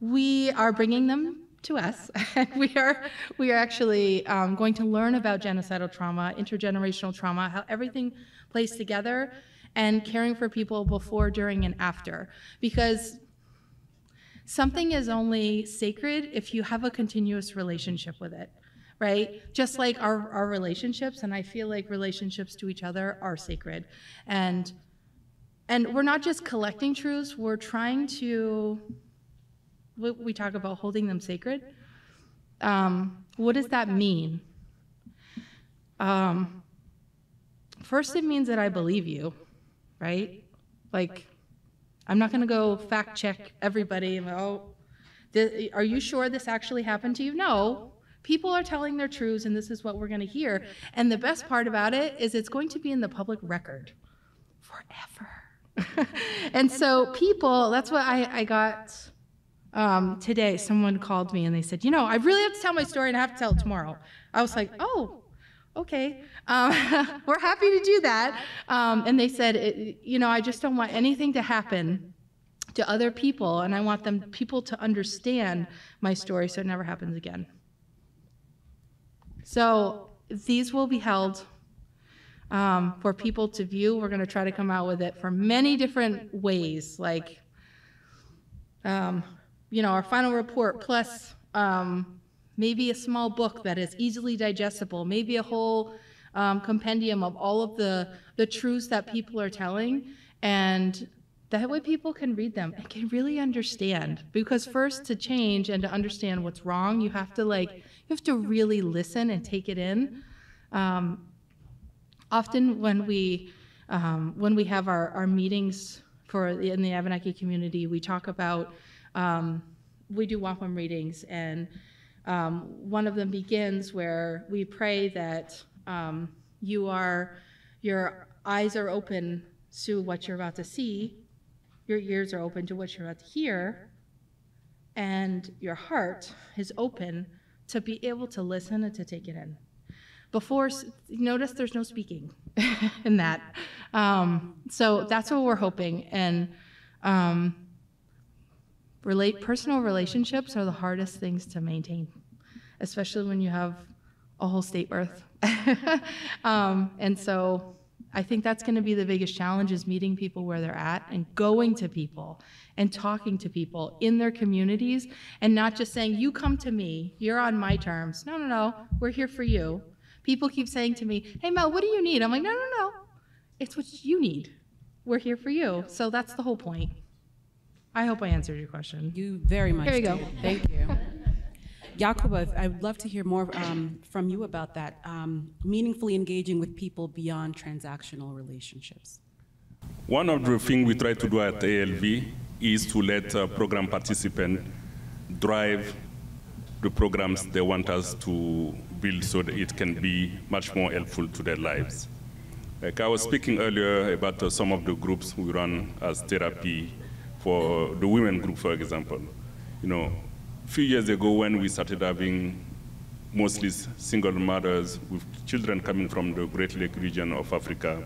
we are bringing them to us. we are we are actually um, going to learn about genocidal trauma, intergenerational trauma, how everything plays together, and caring for people before, during, and after. Because something is only sacred if you have a continuous relationship with it, right? Just like our, our relationships, and I feel like relationships to each other are sacred. And and we're not just collecting truths, we're trying to we talk about holding them sacred. Um, what does that mean? Um, first, it means that I believe you, right? Like, I'm not going to go fact check everybody. And, oh, th- are you sure this actually happened to you? No. People are telling their truths, and this is what we're going to hear. And the best part about it is it's going to be in the public record forever. and so, people, that's what I, I got um, today, someone called me and they said, You know, I really have to tell my story and I have to tell it tomorrow. I was like, Oh, okay. Um, we're happy to do that. Um, and they said, it, You know, I just don't want anything to happen to other people and I want them people to understand my story so it never happens again. So these will be held um, for people to view. We're going to try to come out with it for many different ways, like um, you know, our final report plus um, maybe a small book that is easily digestible, maybe a whole um, compendium of all of the, the truths that people are telling. And that way people can read them and can really understand. Because first, to change and to understand what's wrong, you have to like, you have to really listen and take it in. Um, often when we, um, when we have our, our meetings for in the Abenaki community, we talk about um, we do wampum readings, and um, one of them begins where we pray that um, you are, your eyes are open to what you're about to see, your ears are open to what you're about to hear, and your heart is open to be able to listen and to take it in. Before, notice there's no speaking in that. Um, so that's what we're hoping. And um, relate personal relationships are the hardest things to maintain, especially when you have a whole state birth. um, and so I think that's going to be the biggest challenge is meeting people where they're at and going to people and talking to people in their communities and not just saying, you come to me, you're on my terms. No, no, no, we're here for you. People keep saying to me, hey, Mel, what do you need? I'm like, no, no, no, it's what you need. We're here for you. So that's the whole point. I hope I answered your question. You very much Here you go. did. Thank you. Yacouba, I would love to hear more um, from you about that, um, meaningfully engaging with people beyond transactional relationships. One of the things we try to do at ALV is to let uh, program participants drive the programs they want us to build so that it can be much more helpful to their lives. Like I was speaking earlier about uh, some of the groups we run as therapy for the women group, for example. You know, a few years ago when we started having mostly single mothers with children coming from the Great Lake region of Africa,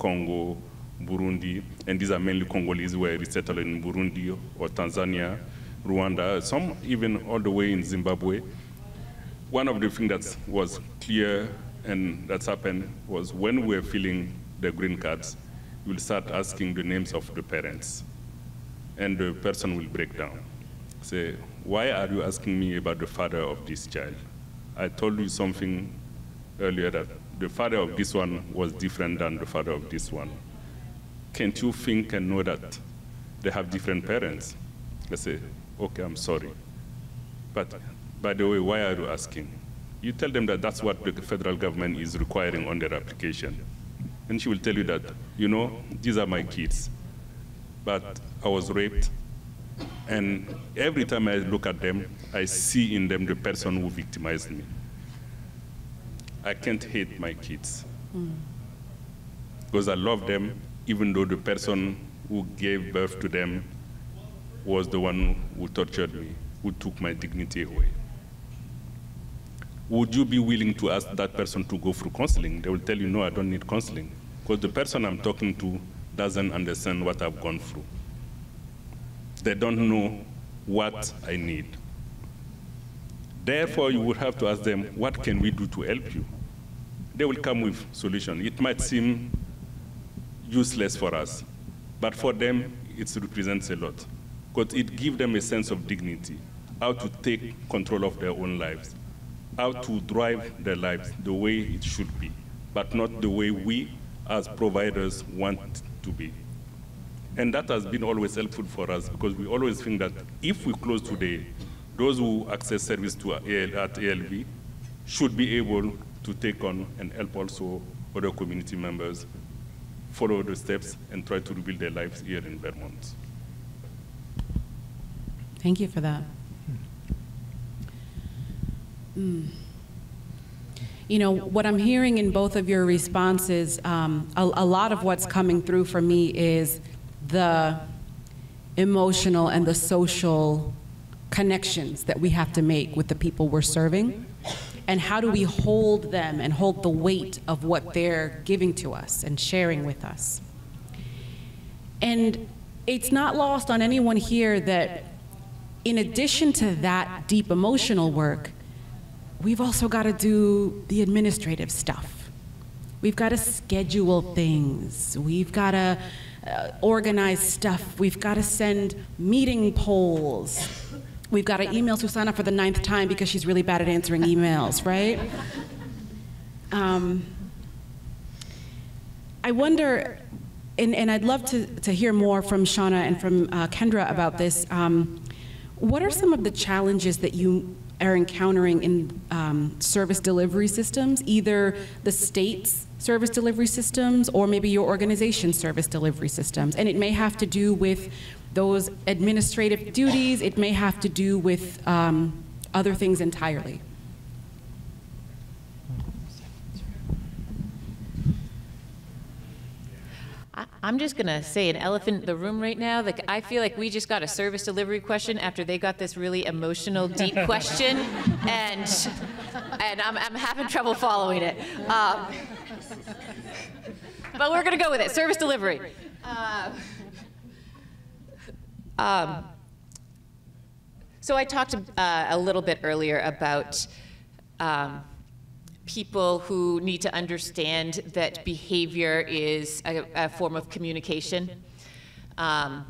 Congo, Burundi, and these are mainly Congolese who were resettled in Burundi or Tanzania, Rwanda, some even all the way in Zimbabwe. One of the things that was clear and that's happened was when we were filling the green cards, we'll start asking the names of the parents and the person will break down. Say, why are you asking me about the father of this child? I told you something earlier that the father of this one was different than the father of this one. Can't you think and know that they have different parents? I say, okay, I'm sorry. But by the way, why are you asking? You tell them that that's what the federal government is requiring on their application. And she will tell you that, you know, these are my kids. But I was raped, and every time I look at them, I see in them the person who victimized me. I can't hate my kids. Mm. Because I love them, even though the person who gave birth to them was the one who tortured me, who took my dignity away. Would you be willing to ask that person to go through counseling? They will tell you, no, I don't need counseling. Because the person I'm talking to doesn't understand what I've gone through. They don't know what I need. Therefore, you would have to ask them, what can we do to help you? They will come with solution. It might seem useless for us, but for them, it represents a lot. Because it gives them a sense of dignity, how to take control of their own lives, how to drive their lives the way it should be, but not the way we as providers want to be. And that has been always helpful for us because we always think that if we close today, those who access service to AL, at ALV should be able to take on and help also other community members follow the steps and try to rebuild their lives here in Vermont. Thank you for that. Mm. You know, what I'm hearing in both of your responses, um, a, a lot of what's coming through for me is the emotional and the social connections that we have to make with the people we're serving. And how do we hold them and hold the weight of what they're giving to us and sharing with us? And it's not lost on anyone here that in addition to that deep emotional work we've also got to do the administrative stuff we've got to schedule things we've got to uh, organize stuff. We've got to send meeting polls. We've got to email Xusana for the ninth time because she's really bad at answering emails, right? Um, I wonder, and, and I'd love to, to hear more from Shauna and from uh, Kendra about this. Um, what are some of the challenges that you are encountering in um, service delivery systems, either the state's service delivery systems or maybe your organization's service delivery systems. And it may have to do with those administrative duties, it may have to do with um, other things entirely. I'm just going to say an elephant in the room right now. Like I feel like we just got a service delivery question after they got this really emotional, deep question, and and I'm, I'm having trouble following it. Um, but we're going to go with it. Service delivery. Uh, um, so I talked uh, a little bit earlier about um, people who need to understand that behavior is a, a form of communication. Um,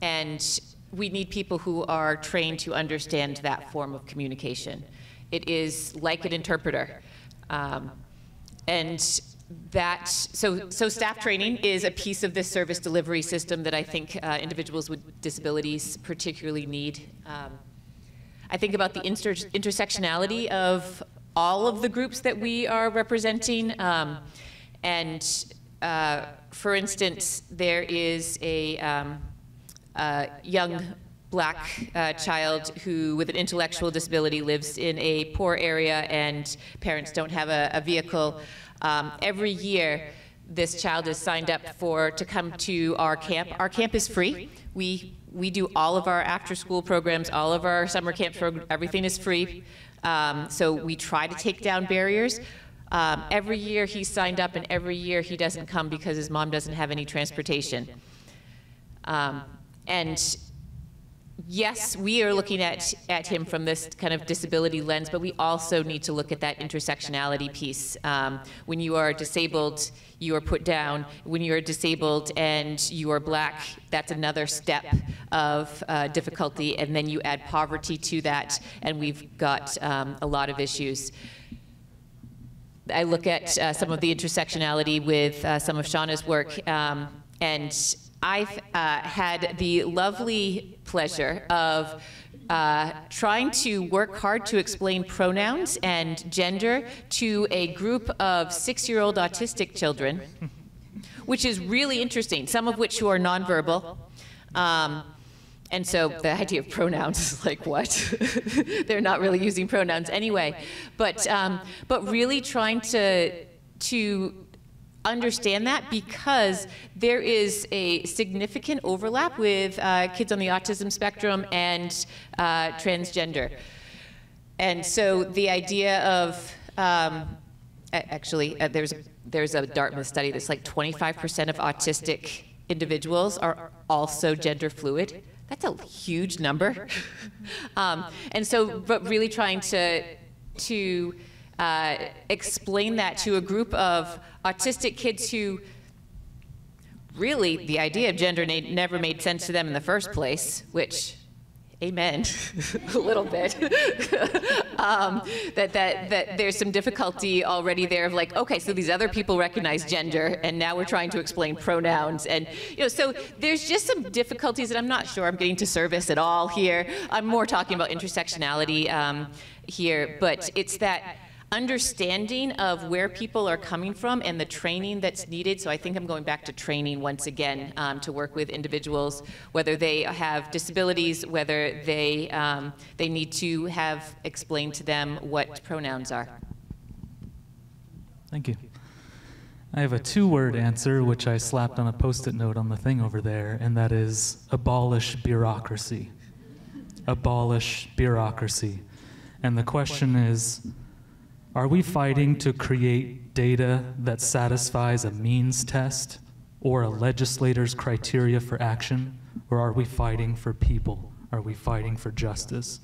and we need people who are trained to understand that form of communication. It is like an interpreter. Um, and that, so, so staff training is a piece of this service delivery system that I think uh, individuals with disabilities particularly need. Um, I think about the inter intersectionality of all of the groups that we are representing. Um, and uh, for instance, there is a, um, a young black uh, child who, with an intellectual disability, lives in a poor area and parents don't have a, a vehicle. Um, every year, this child is signed up for to come to our camp. Our camp is free. We we do all of our after-school programs, all of our summer camps, everything is free. Um, so we try to take down barriers. Um, every year he signed up, and every year he doesn't come because his mom doesn't have any transportation. Um, and yes, we are looking at, at him from this kind of disability lens, but we also need to look at that intersectionality piece. Um, when you are disabled, you are put down. When you are disabled and you are black, that's another step of uh, difficulty, and then you add poverty to that, and we've got um, a lot of issues. I look at uh, some of the intersectionality with uh, some of Shauna's work, um, and I've uh, had the lovely pleasure of uh, trying to work hard to explain pronouns and gender to a group of six year old autistic children, which is really interesting, some of which who are nonverbal. Um, and so the idea of pronouns is like, what? They're not really using pronouns anyway. But, um, but really trying to, to understand that because there is a significant overlap with uh, kids on the autism spectrum and uh, transgender. And so the idea of, um, actually, uh, there's, there's a Dartmouth study that's like 25% of autistic individuals are also gender fluid. That's a huge number. um, and so, but really trying to, to uh, explain that to a group of autistic kids who really the idea of gender never made sense to them in the first place, which amen a little bit. Um, that, that, that there's some difficulty already there of like okay so these other people recognize gender and now we're trying to explain pronouns and you know so there's just some difficulties that i'm not sure i'm getting to service at all here. I'm more talking about intersectionality um, here but it's that understanding of where people are coming from and the training that's needed. So I think I'm going back to training once again um, to work with individuals, whether they have disabilities, whether they, um, they need to have explained to them what pronouns are. Thank you. I have a two word answer, which I slapped on a post it note on the thing over there, and that is abolish bureaucracy. Abolish bureaucracy. And the question is, are we fighting to create data that satisfies a means test or a legislator's criteria for action? Or are we fighting for people? Are we fighting for justice?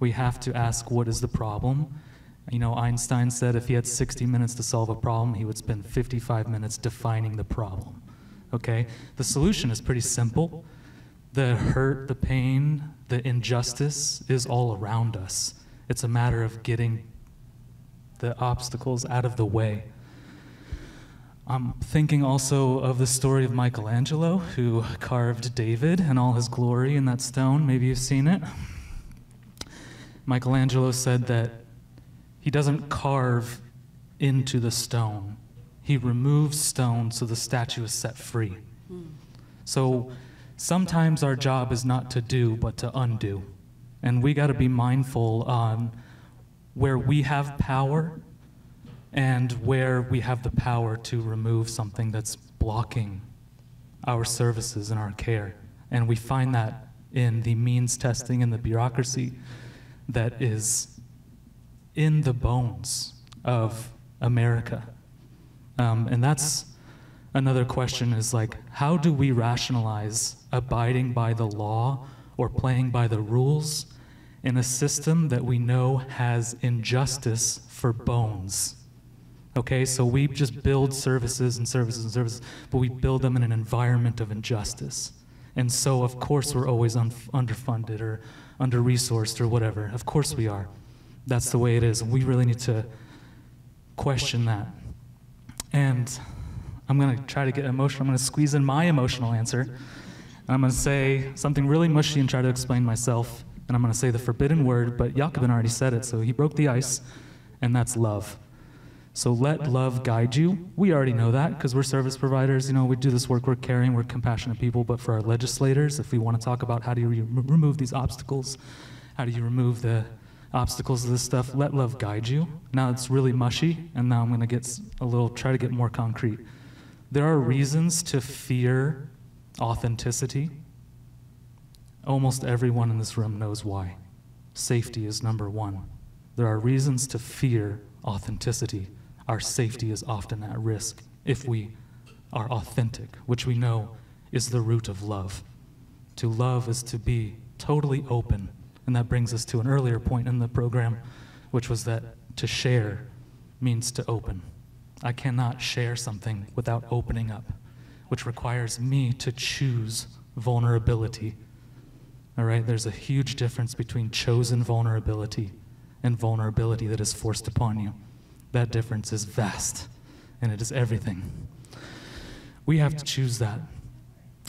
We have to ask what is the problem? You know, Einstein said if he had 60 minutes to solve a problem, he would spend 55 minutes defining the problem. Okay? The solution is pretty simple. The hurt, the pain, the injustice is all around us. It's a matter of getting the obstacles out of the way. I'm thinking also of the story of Michelangelo, who carved David and all his glory in that stone. Maybe you've seen it. Michelangelo said that he doesn't carve into the stone, he removes stone so the statue is set free. So sometimes our job is not to do, but to undo. And we got to be mindful on where we have power and where we have the power to remove something that's blocking our services and our care. And we find that in the means testing and the bureaucracy that is in the bones of America. Um, and that's another question is like, how do we rationalize abiding by the law or playing by the rules in a system that we know has injustice for bones. Okay, so we just build services and services and services, but we build them in an environment of injustice. And so, of course, we're always un- underfunded or under resourced or whatever. Of course, we are. That's the way it is. We really need to question that. And I'm going to try to get emotional. I'm going to squeeze in my emotional answer. I'm going to say something really mushy and try to explain myself and I'm going to say the forbidden word, but Jacobin already said it, so he broke the ice, and that's love. So let love guide you. We already know that because we're service providers. You know, we do this work, we're caring, we're compassionate people. But for our legislators, if we want to talk about how do you re- remove these obstacles, how do you remove the obstacles of this stuff, let love guide you. Now it's really mushy, and now I'm going to get a little, try to get more concrete. There are reasons to fear authenticity. Almost everyone in this room knows why. Safety is number one. There are reasons to fear authenticity. Our safety is often at risk if we are authentic, which we know is the root of love. To love is to be totally open. And that brings us to an earlier point in the program, which was that to share means to open. I cannot share something without opening up, which requires me to choose vulnerability. All right, there's a huge difference between chosen vulnerability and vulnerability that is forced upon you. That difference is vast, and it is everything. We have to choose that.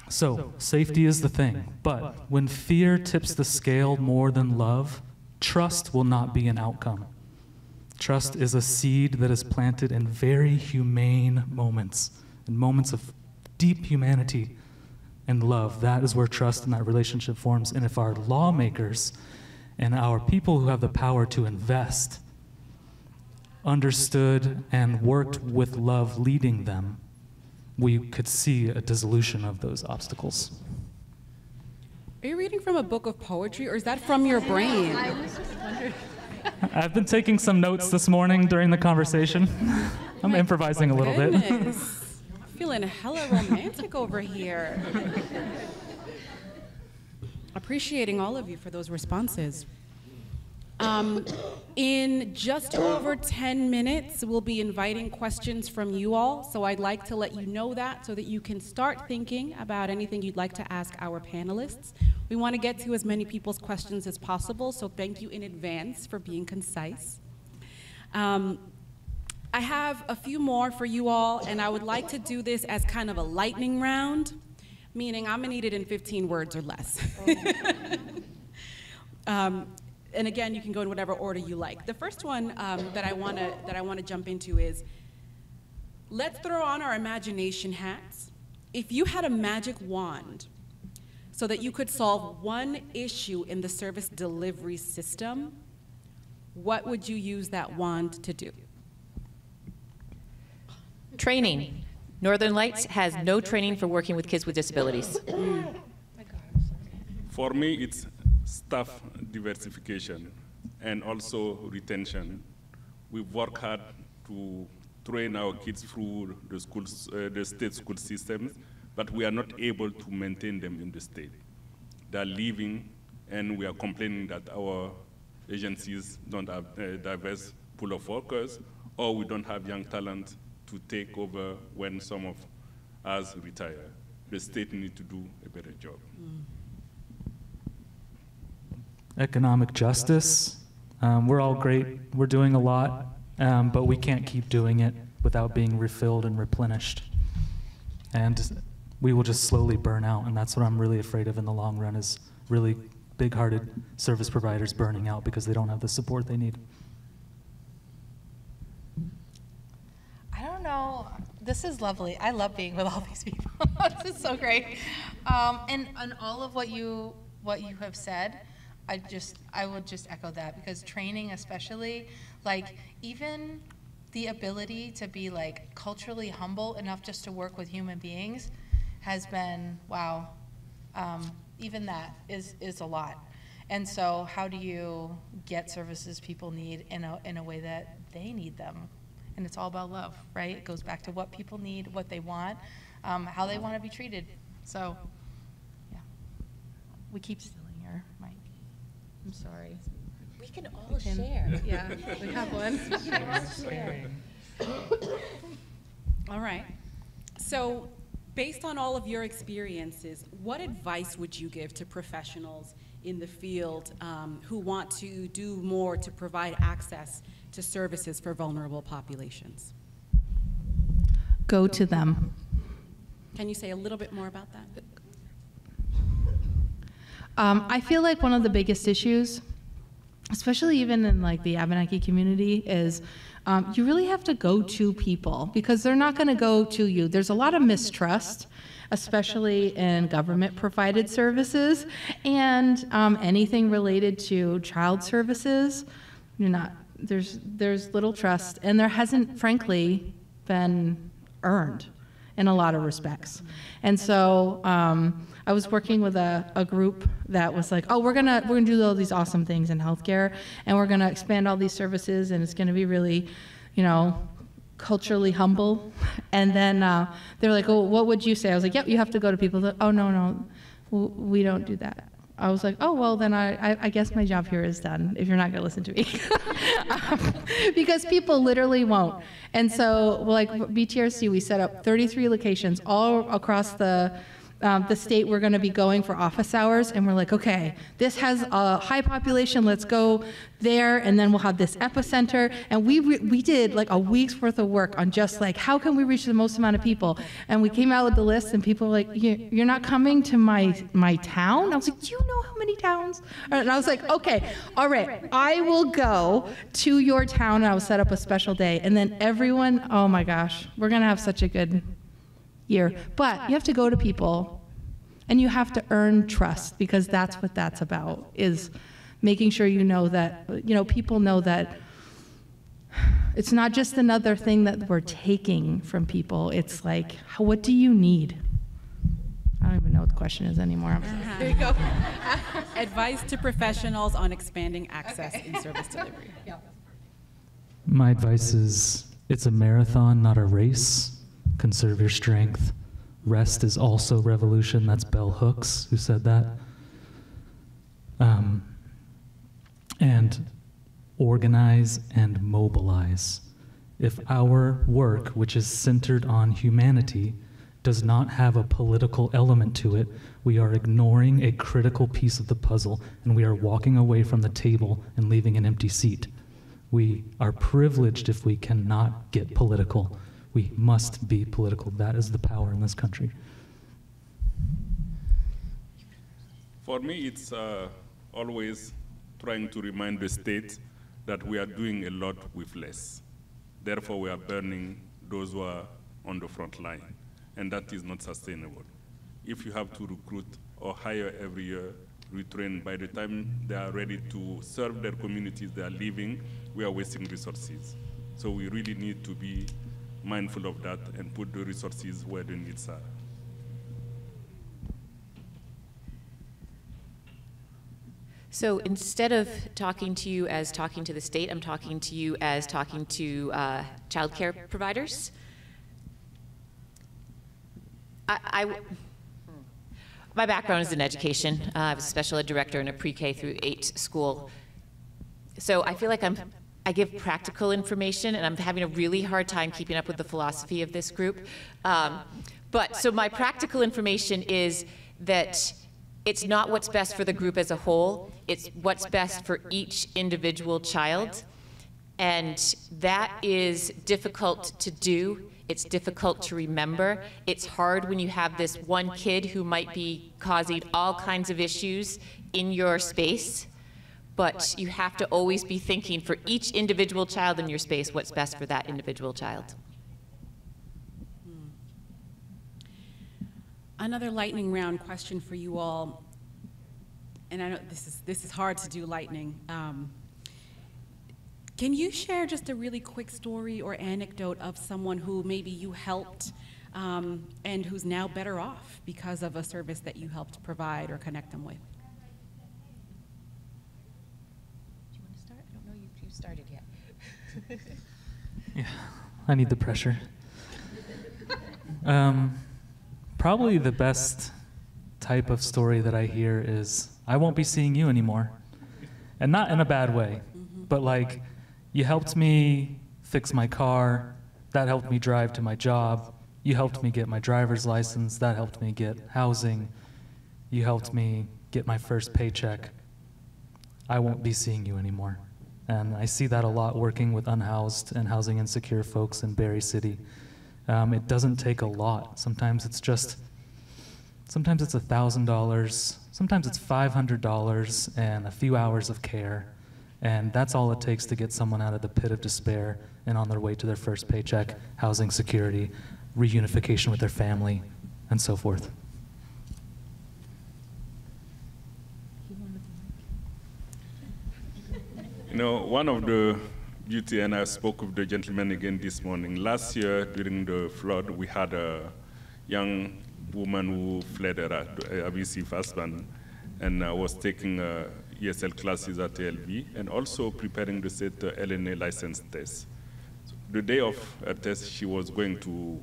So, safety is the thing. But when fear tips the scale more than love, trust will not be an outcome. Trust is a seed that is planted in very humane moments, in moments of deep humanity and love. That is where trust in that relationship forms. And if our lawmakers and our people who have the power to invest understood and worked with love leading them, we could see a dissolution of those obstacles. Are you reading from a book of poetry or is that from your brain? I've been taking some notes this morning during the conversation. I'm improvising a little bit. Feeling hella romantic over here. Appreciating all of you for those responses. Um, in just over 10 minutes, we'll be inviting questions from you all. So I'd like to let you know that so that you can start thinking about anything you'd like to ask our panelists. We want to get to as many people's questions as possible, so thank you in advance for being concise. Um, I have a few more for you all, and I would like to do this as kind of a lightning round, meaning I'm gonna need it in 15 words or less. um, and again, you can go in whatever order you like. The first one um, that I wanna that I wanna jump into is, let's throw on our imagination hats. If you had a magic wand so that you could solve one issue in the service delivery system, what would you use that wand to do? Training. Northern Lights has no training for working with kids with disabilities. For me, it's staff diversification and also retention. We work hard to train our kids through the schools, uh, the state school systems, but we are not able to maintain them in the state. They are leaving, and we are complaining that our agencies don't have a diverse pool of workers, or we don't have young talent to take over when some of us retire. The state needs to do a better job. Mm. Economic justice. Um, we're all great. We're doing a lot, um, but we can't keep doing it without being refilled and replenished. And we will just slowly burn out, and that's what I'm really afraid of in the long run is really big-hearted service providers burning out because they don't have the support they need. I don't know. This is lovely. I love being with all these people. this is so great. Um, and and all of what you what you have said, I just I would just echo that because training, especially, like even the ability to be like culturally humble enough just to work with human beings has been wow. Um, even that is is a lot. And so, how do you get services people need in a in a way that they need them? And it's all about love, right? It goes back to what people need, what they want, um, how they want to be treated. So, yeah, we keep stealing your mic. I'm sorry. We can all share. Yeah, we have one. all right. So based on all of your experiences, what advice would you give to professionals in the field um, who want to do more to provide access to services for vulnerable populations? Go to them. Can you say a little bit more about that? Um, I feel like one of the biggest issues, especially even in like the Abenaki community, is um, you really have to go to people because they're not going to go to you. There's a lot of mistrust, especially in government provided services, and um, anything related to child services. You're not there's there's little trust, and there hasn't, frankly, been earned in a lot of respects. And so um, I was working with a, a group that was like, oh, we're gonna we're gonna do all these awesome things in healthcare, and we're gonna expand all these services, and it's gonna be really, you know, culturally humble. And then uh, they were like, oh, what would you say? I was like, yep, you have to go to people. That, oh no no, we don't do that. I was like, oh, well, then I, I, I guess my job here is done if you're not going to listen to me. um, because people literally won't. And so, like VTRC, we set up 33 locations all across the um, the state we're going to be going for office hours, and we're like, okay, this has a high population, let's go there, and then we'll have this epicenter. And we we did like a week's worth of work on just like how can we reach the most amount of people. And we came out with the list, and people were like, you're not coming to my my town. I was like, do you know how many towns? And I was like, okay, all right, I will go to your town, and I will set up a special day. And then everyone, oh my gosh, we're gonna have such a good year. But you have to go to people and you have to earn trust because that's what that's about is making sure you know that you know people know that it's not just another thing that we're taking from people. It's like what do you need? I don't even know what the question is anymore. There you go. Advice to professionals on expanding access in service delivery. Yeah. My advice is it's a marathon, not a race conserve your strength. Rest is also revolution. That's Bell Hooks who said that. Um, and organize and mobilize. If our work, which is centered on humanity, does not have a political element to it, we are ignoring a critical piece of the puzzle and we are walking away from the table and leaving an empty seat. We are privileged if we cannot get political. We must be political. That is the power in this country. For me, it's uh, always trying to remind the state that we are doing a lot with less. Therefore, we are burning those who are on the front line, and that is not sustainable. If you have to recruit or hire every year, retrain, by the time they are ready to serve their communities they are leaving, we are wasting resources. So we really need to be mindful of that and put the resources where the needs are. So instead of talking to you as talking to the state, I'm talking to you as talking to uh, child care providers. I, I, my background is in education. Uh, I was a special ed director in a pre-K through eight school. So I feel like I'm I give practical information, and I'm having a really hard time keeping up with the philosophy of this group. Um, but so my practical information is that it's not what's best for the group as a whole, it's what's best for each individual child. And that is difficult to do. It's difficult to remember. It's hard when you have this one kid who might be causing all kinds of issues in your space but you have to always be thinking for each individual child in your space what's best for that individual child. Hmm. Another lightning round question for you all, and I know this is this is hard to do lightning. Um, can you share just a really quick story or anecdote of someone who maybe you helped um, and who's now better off because of a service that you helped provide or connect them with? started yet. yeah, I need the pressure. Um, probably the best type of story that I hear is I won't be seeing you anymore. And not in a bad way, but like, you helped me fix my car, that helped me drive to my job, you helped me get my driver's license, that helped me get housing, you helped me get my first paycheck. I won't be seeing you anymore. And I see that a lot working with unhoused and housing insecure folks in Barre City. Um, it doesn't take a lot. Sometimes it's just, sometimes it's $1,000, sometimes it's $500 and a few hours of care. And that's all it takes to get someone out of the pit of despair and on their way to their first paycheck, housing security, reunification with their family, and so forth. You know, one of the beauty, and I spoke with the gentleman again this morning. Last year, during the flood, we had a young woman who fled her abusive husband and uh, was taking uh, ESL classes at AALV and also preparing to set uh, LNA license test. So the day of her test, she was going to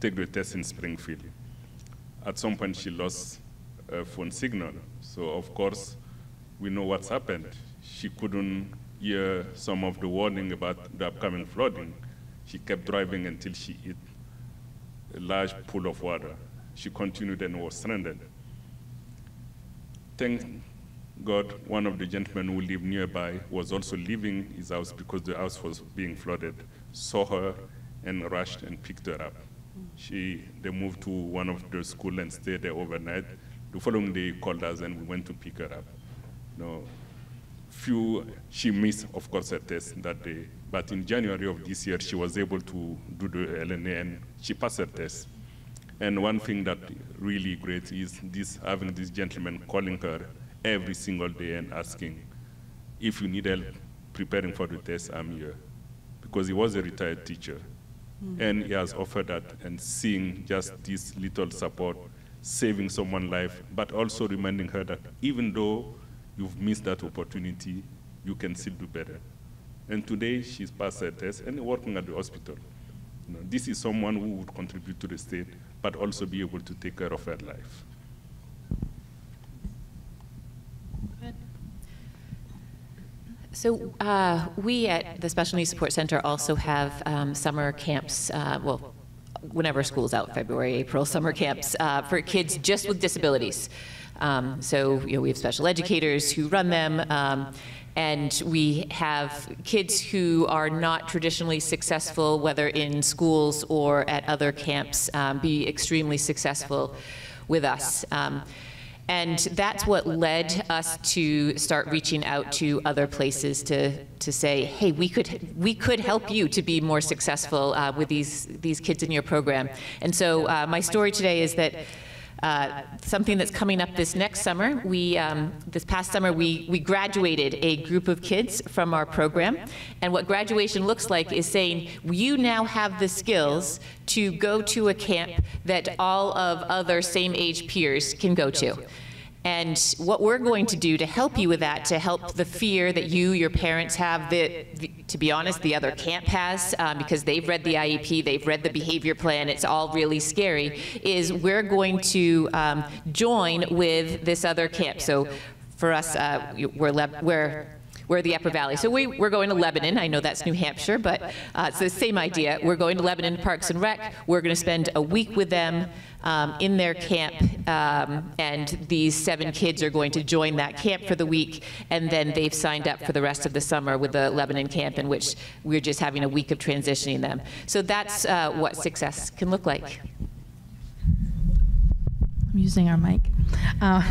take the test in Springfield. At some point, she lost a phone signal. So of course, we know what's happened. She couldn't hear some of the warning about the upcoming flooding. She kept driving until she hit a large pool of water. She continued and was stranded. Thank God, one of the gentlemen who lived nearby was also leaving his house because the house was being flooded, saw her and rushed and picked her up. She, they moved to one of the school and stayed there overnight. The following day, he called us and we went to pick her up. No, few, she missed, of course, her test that day. But in January of this year, she was able to do the LNA and she passed her test. And one thing that really great is this having this gentleman calling her every single day and asking, if you need help preparing for the test, I'm here. Because he was a retired teacher. Mm. And he has offered that and seeing just this little support, saving someone's life, but also reminding her that even though you've missed that opportunity, you can still do better. And today she's passed her test and working at the hospital. You know, this is someone who would contribute to the state, but also be able to take care of her life. So uh, we at the Special Needs Support Center also have um, summer camps, uh, well, whenever school's out, February, April, summer camps uh, for kids just with disabilities. Um, so you know, we have special educators who run them. Um, and we have kids who are not traditionally successful, whether in schools or at other camps, um, be extremely successful with us. Um, and that's what led us to start reaching out to other places to, to say, hey, we could, we could help you to be more successful uh, with these, these kids in your program. And so uh, my story today is that uh, something that's coming up this next summer. We, um, this past summer, we, we graduated a group of kids from our program. And what graduation looks like is saying, you now have the skills to go to a camp that all of other same age peers can go to. And what we're going to do to help you with that, to help the fear that you, your parents have, that, to be honest, the other camp has, um, because they've read the IEP, they've read the behavior plan, it's all really scary, is we're going to um, join with this other camp. So for us, uh, we're, we're we're the Upper Valley. So we, we're going to Lebanon. I know that's New Hampshire, but uh, it's the same idea. We're going to Lebanon Parks and Rec. We're going to spend a week with them um, in their camp, um, and these seven kids are going to join that camp for the week, and then they've signed up for the rest of the summer with the Lebanon camp, in which we're just having a week of transitioning them. So that's uh, what success can look like. I'm using our mic. Uh,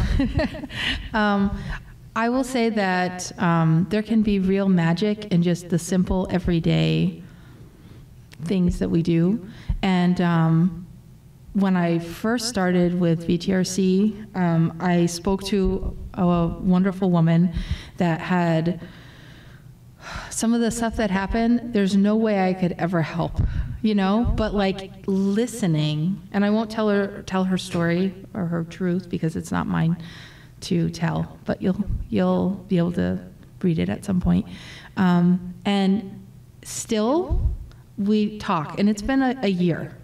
um, I will say that um, there can be real magic in just the simple, everyday things that we do. And um, when I first started with VTRC, um, I spoke to a wonderful woman that had some of the stuff that happened, there's no way I could ever help, you know? But like listening, and I won't tell her tell her story or her truth because it's not mine to tell, but you'll you'll be able to read it at some point. Um, and still, we talk, and it's been a, a year.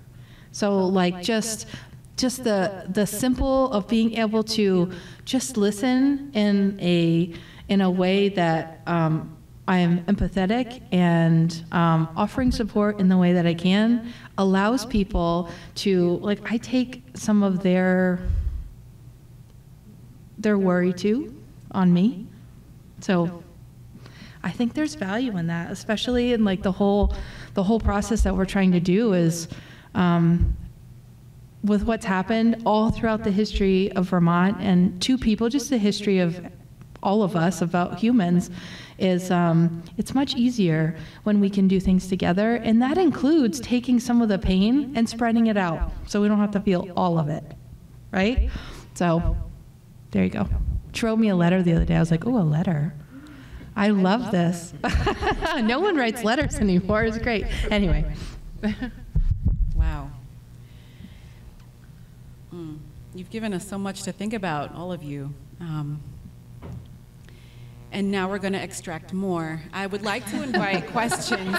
So like just just the the simple of being able to just listen in a in a way that um, I am empathetic and um, offering support in the way that I can allows people to like I take some of their their worry too on me. So I think there's value in that, especially in like the whole the whole process that we're trying to do is um, with what's happened all throughout the history of Vermont and two people, just the history of all of us about humans is um, it's much easier when we can do things together. And that includes taking some of the pain and spreading it out so we don't have to feel all of it right? So there you go. She wrote me a letter the other day. I was like, oh, a letter. I love this. no one writes letters anymore. It's great. Anyway. wow. Mm. You've given us so much to think about, all of you. Um, and now we're going to extract more. I would like to invite questions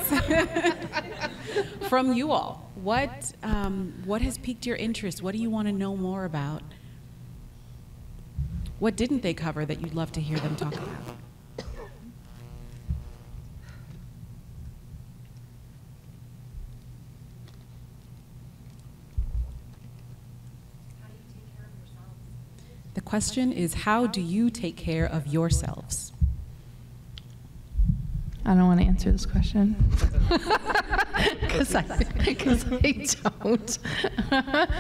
from you all. What, um, what has piqued your interest? What do you want to know more about? What didn't they cover that you'd love to hear them talk about? The question is, how do you take care of yourselves? I don't want to answer this question because I, cause I don't.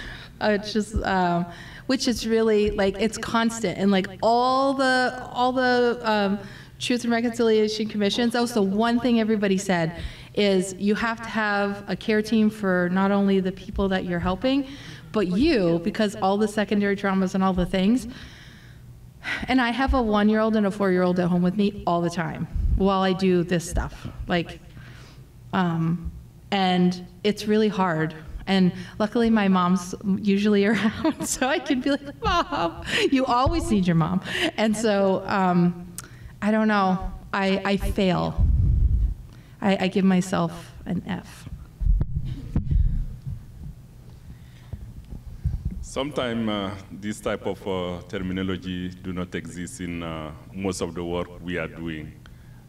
Uh, it's just, um, which is really like it's constant and like all the all the um, Truth and Reconciliation commissions. That was the one thing everybody said is you have to have a care team for not only the people that you're helping, but you because all the secondary traumas and all the things. And I have a one-year-old and a four-year-old at home with me all the time while I do this stuff. Like, um, and it's really hard. And luckily, my mom's usually around, so I can be like, "Mom, you always need your mom." And so, um, I don't know. I, I fail. I, I give myself an F. Sometimes uh, this type of uh, terminology do not exist in uh, most of the work we are doing.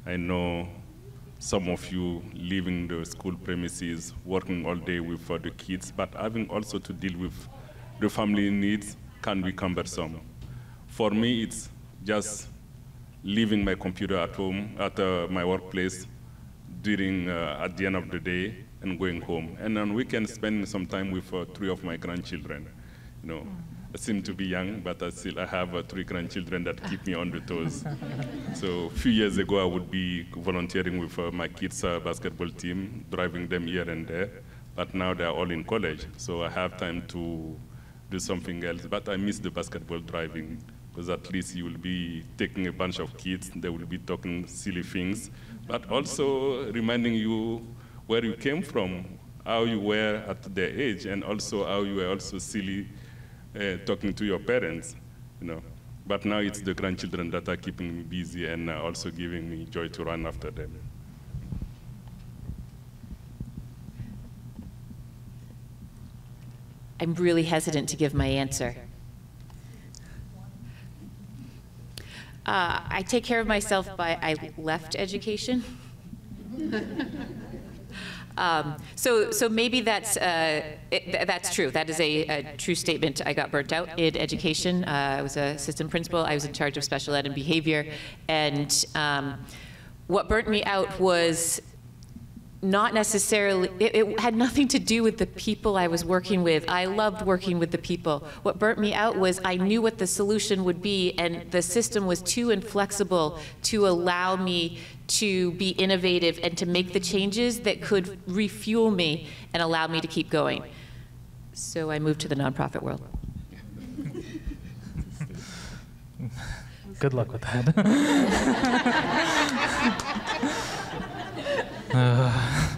I know some of you leaving the school premises, working all day with the kids, but having also to deal with the family needs can be cumbersome. For me, it's just leaving my computer at home, at uh, my workplace, during uh, at the end of the day, and going home. And on weekends, spending some time with uh, three of my grandchildren. You know, I seem to be young, but I still I have uh, three grandchildren that keep me on the toes. so a few years ago, I would be volunteering with uh, my kids' uh, basketball team, driving them here and there. But now they're all in college, so I have time to do something else. But I miss the basketball driving because at least you will be taking a bunch of kids, they will be talking silly things, but also reminding you where you came from, how you were at their age, and also how you were also silly uh, talking to your parents, you know. But now it's the grandchildren that are keeping me busy and uh, also giving me joy to run after them. I'm really hesitant to give my answer. Uh, I take care of myself by I left education. Um, so, so maybe that's uh, it, that's true. That is a, a, true statement. I got burnt out in education. Uh, I was a assistant principal. I was in charge of special ed and behavior, and um, what burnt me out was not necessarily, it, it, had nothing to do with the people I was working with. I loved working with the people. What burnt me out was I knew what the solution would be, and the system was too inflexible to allow me to be innovative and to make the changes that could refuel me and allow me to keep going. So I moved to the nonprofit world. Good luck with that. uh,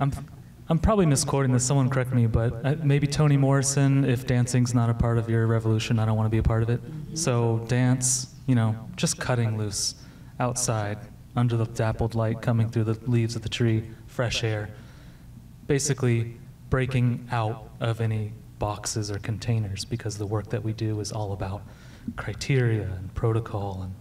I'm, I'm probably misquoting this. Someone correct me, but uh, maybe Toni Morrison. If dancing's not a part of your revolution, I don't want to be a part of it. So dance, you know, just cutting loose outside under the dappled light coming through the leaves of the tree, fresh air. Basically, breaking out of any boxes or containers because the work that we do is all about criteria and protocol and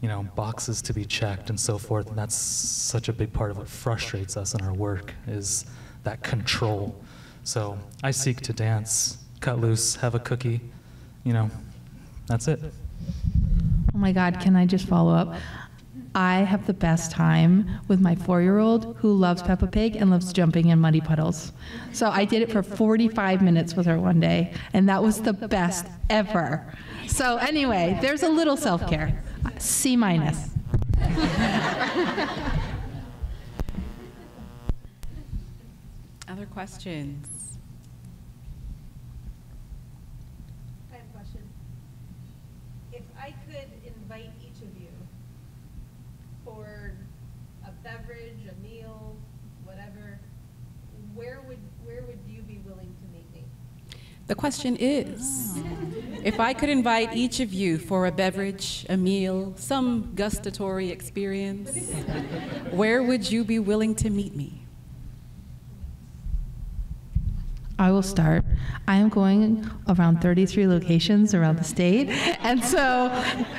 you know boxes to be checked and so forth. And that's such a big part of what frustrates us in our work is that control. So i seek to dance cut loose have a cookie you know that's it oh my god can i just follow up I have the best time with my four year old who loves Peppa Pig and loves jumping in muddy puddles. So I did it for 45 minutes with her one day, and that was the best ever. So, anyway, there's a little self care. C minus. Other questions? I have a question. If I could invite each of you for a beverage, a meal, whatever, where would where would you be willing to meet me? The question is if I could invite each of you for a beverage, a meal, some gustatory experience, where would you be willing to meet me? I will start. I am going around 33 locations around the state, and so,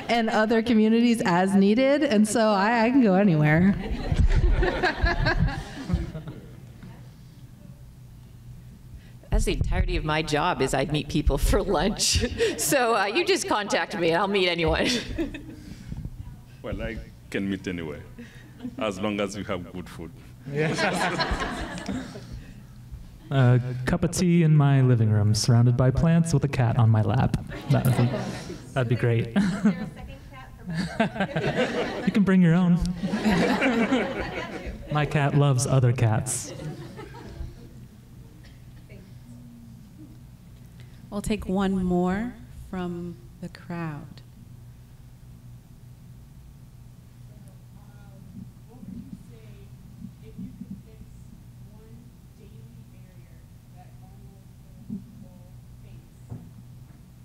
and other communities as needed, and so I, I can go anywhere. That's the entirety of my job is I meet people for lunch. so uh, you just contact me and I'll meet anyone. Well, I can meet anywhere, as long as you have good food. A cup of tea in my living room, surrounded by plants with a cat on my lap. That would be, that'd be great. Is there a second cat for you can bring your own. I have to. My cat loves other cats. We'll take one more from the crowd. what would you say if you could fix one daily barrier that vulnerable people face?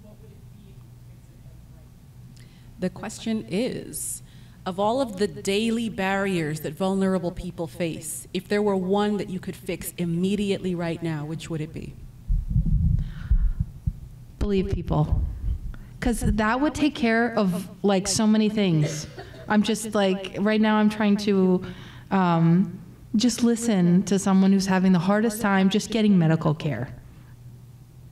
What would it be if you could fix it like right now? The question is of all of the daily barriers that vulnerable people face, if there were one that you could fix immediately right now, which would it be? Believe people. Because that would take care of like so many things. I'm just like, right now, I'm trying to um, just listen to someone who's having the hardest time just getting medical care.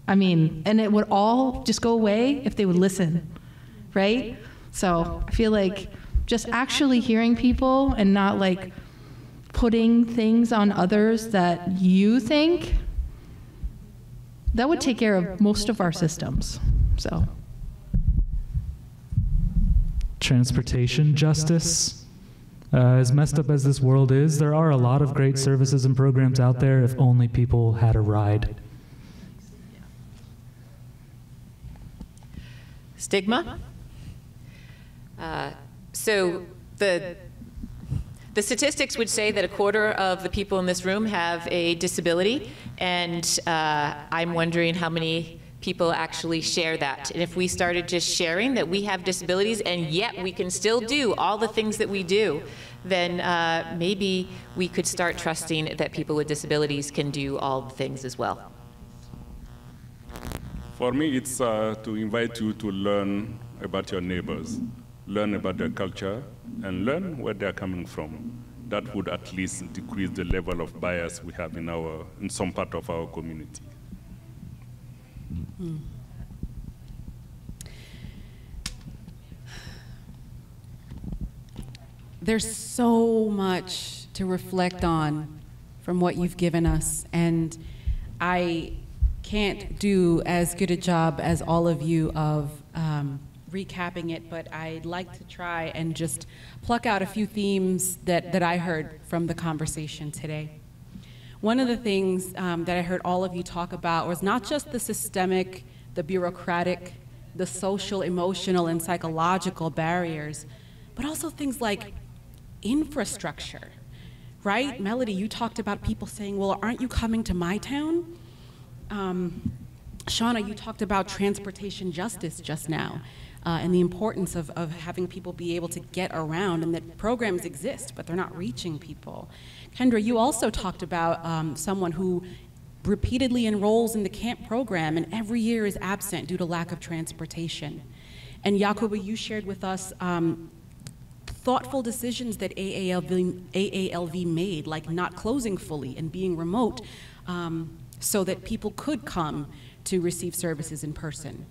I mean, and it would all just go away if they would listen, right? So I feel like just actually hearing people and not like putting things on others that you think, that would take care of most of our systems. So. Transportation justice. Uh, as messed up as this world is, there are a lot of great services and programs out there if only people had a ride. Stigma? Uh, so the, the statistics would say that a quarter of the people in this room have a disability, and uh, I'm wondering how many people actually share that. And if we started just sharing that we have disabilities and yet we can still do all the things that we do, then uh, maybe we could start trusting that people with disabilities can do all the things as well. For me, it's uh, to invite you to learn about your neighbors, learn about their culture, and learn where they're coming from. That would at least decrease the level of bias we have in, our, in some part of our community. There's so much to reflect on from what you've given us, and I can't do as good a job as all of you of um, recapping it, but I'd like to try and just pluck out a few themes that, that I heard from the conversation today. One of the things um, that I heard all of you talk about was not just the systemic, the bureaucratic, the social, emotional, and psychological barriers, but also things like infrastructure, right? Melody, you talked about people saying, well, aren't you coming to my town? Um, Shauna, you talked about transportation justice just now. Uh, and the importance of, of having people be able to get around and that programs exist, but they're not reaching people. Kendra, you also talked about um, someone who repeatedly enrolls in the camp program and every year is absent due to lack of transportation. And Yacouba, you shared with us um, thoughtful decisions that AALV, AALV made, like not closing fully and being remote, um, so that people could come to receive services in person.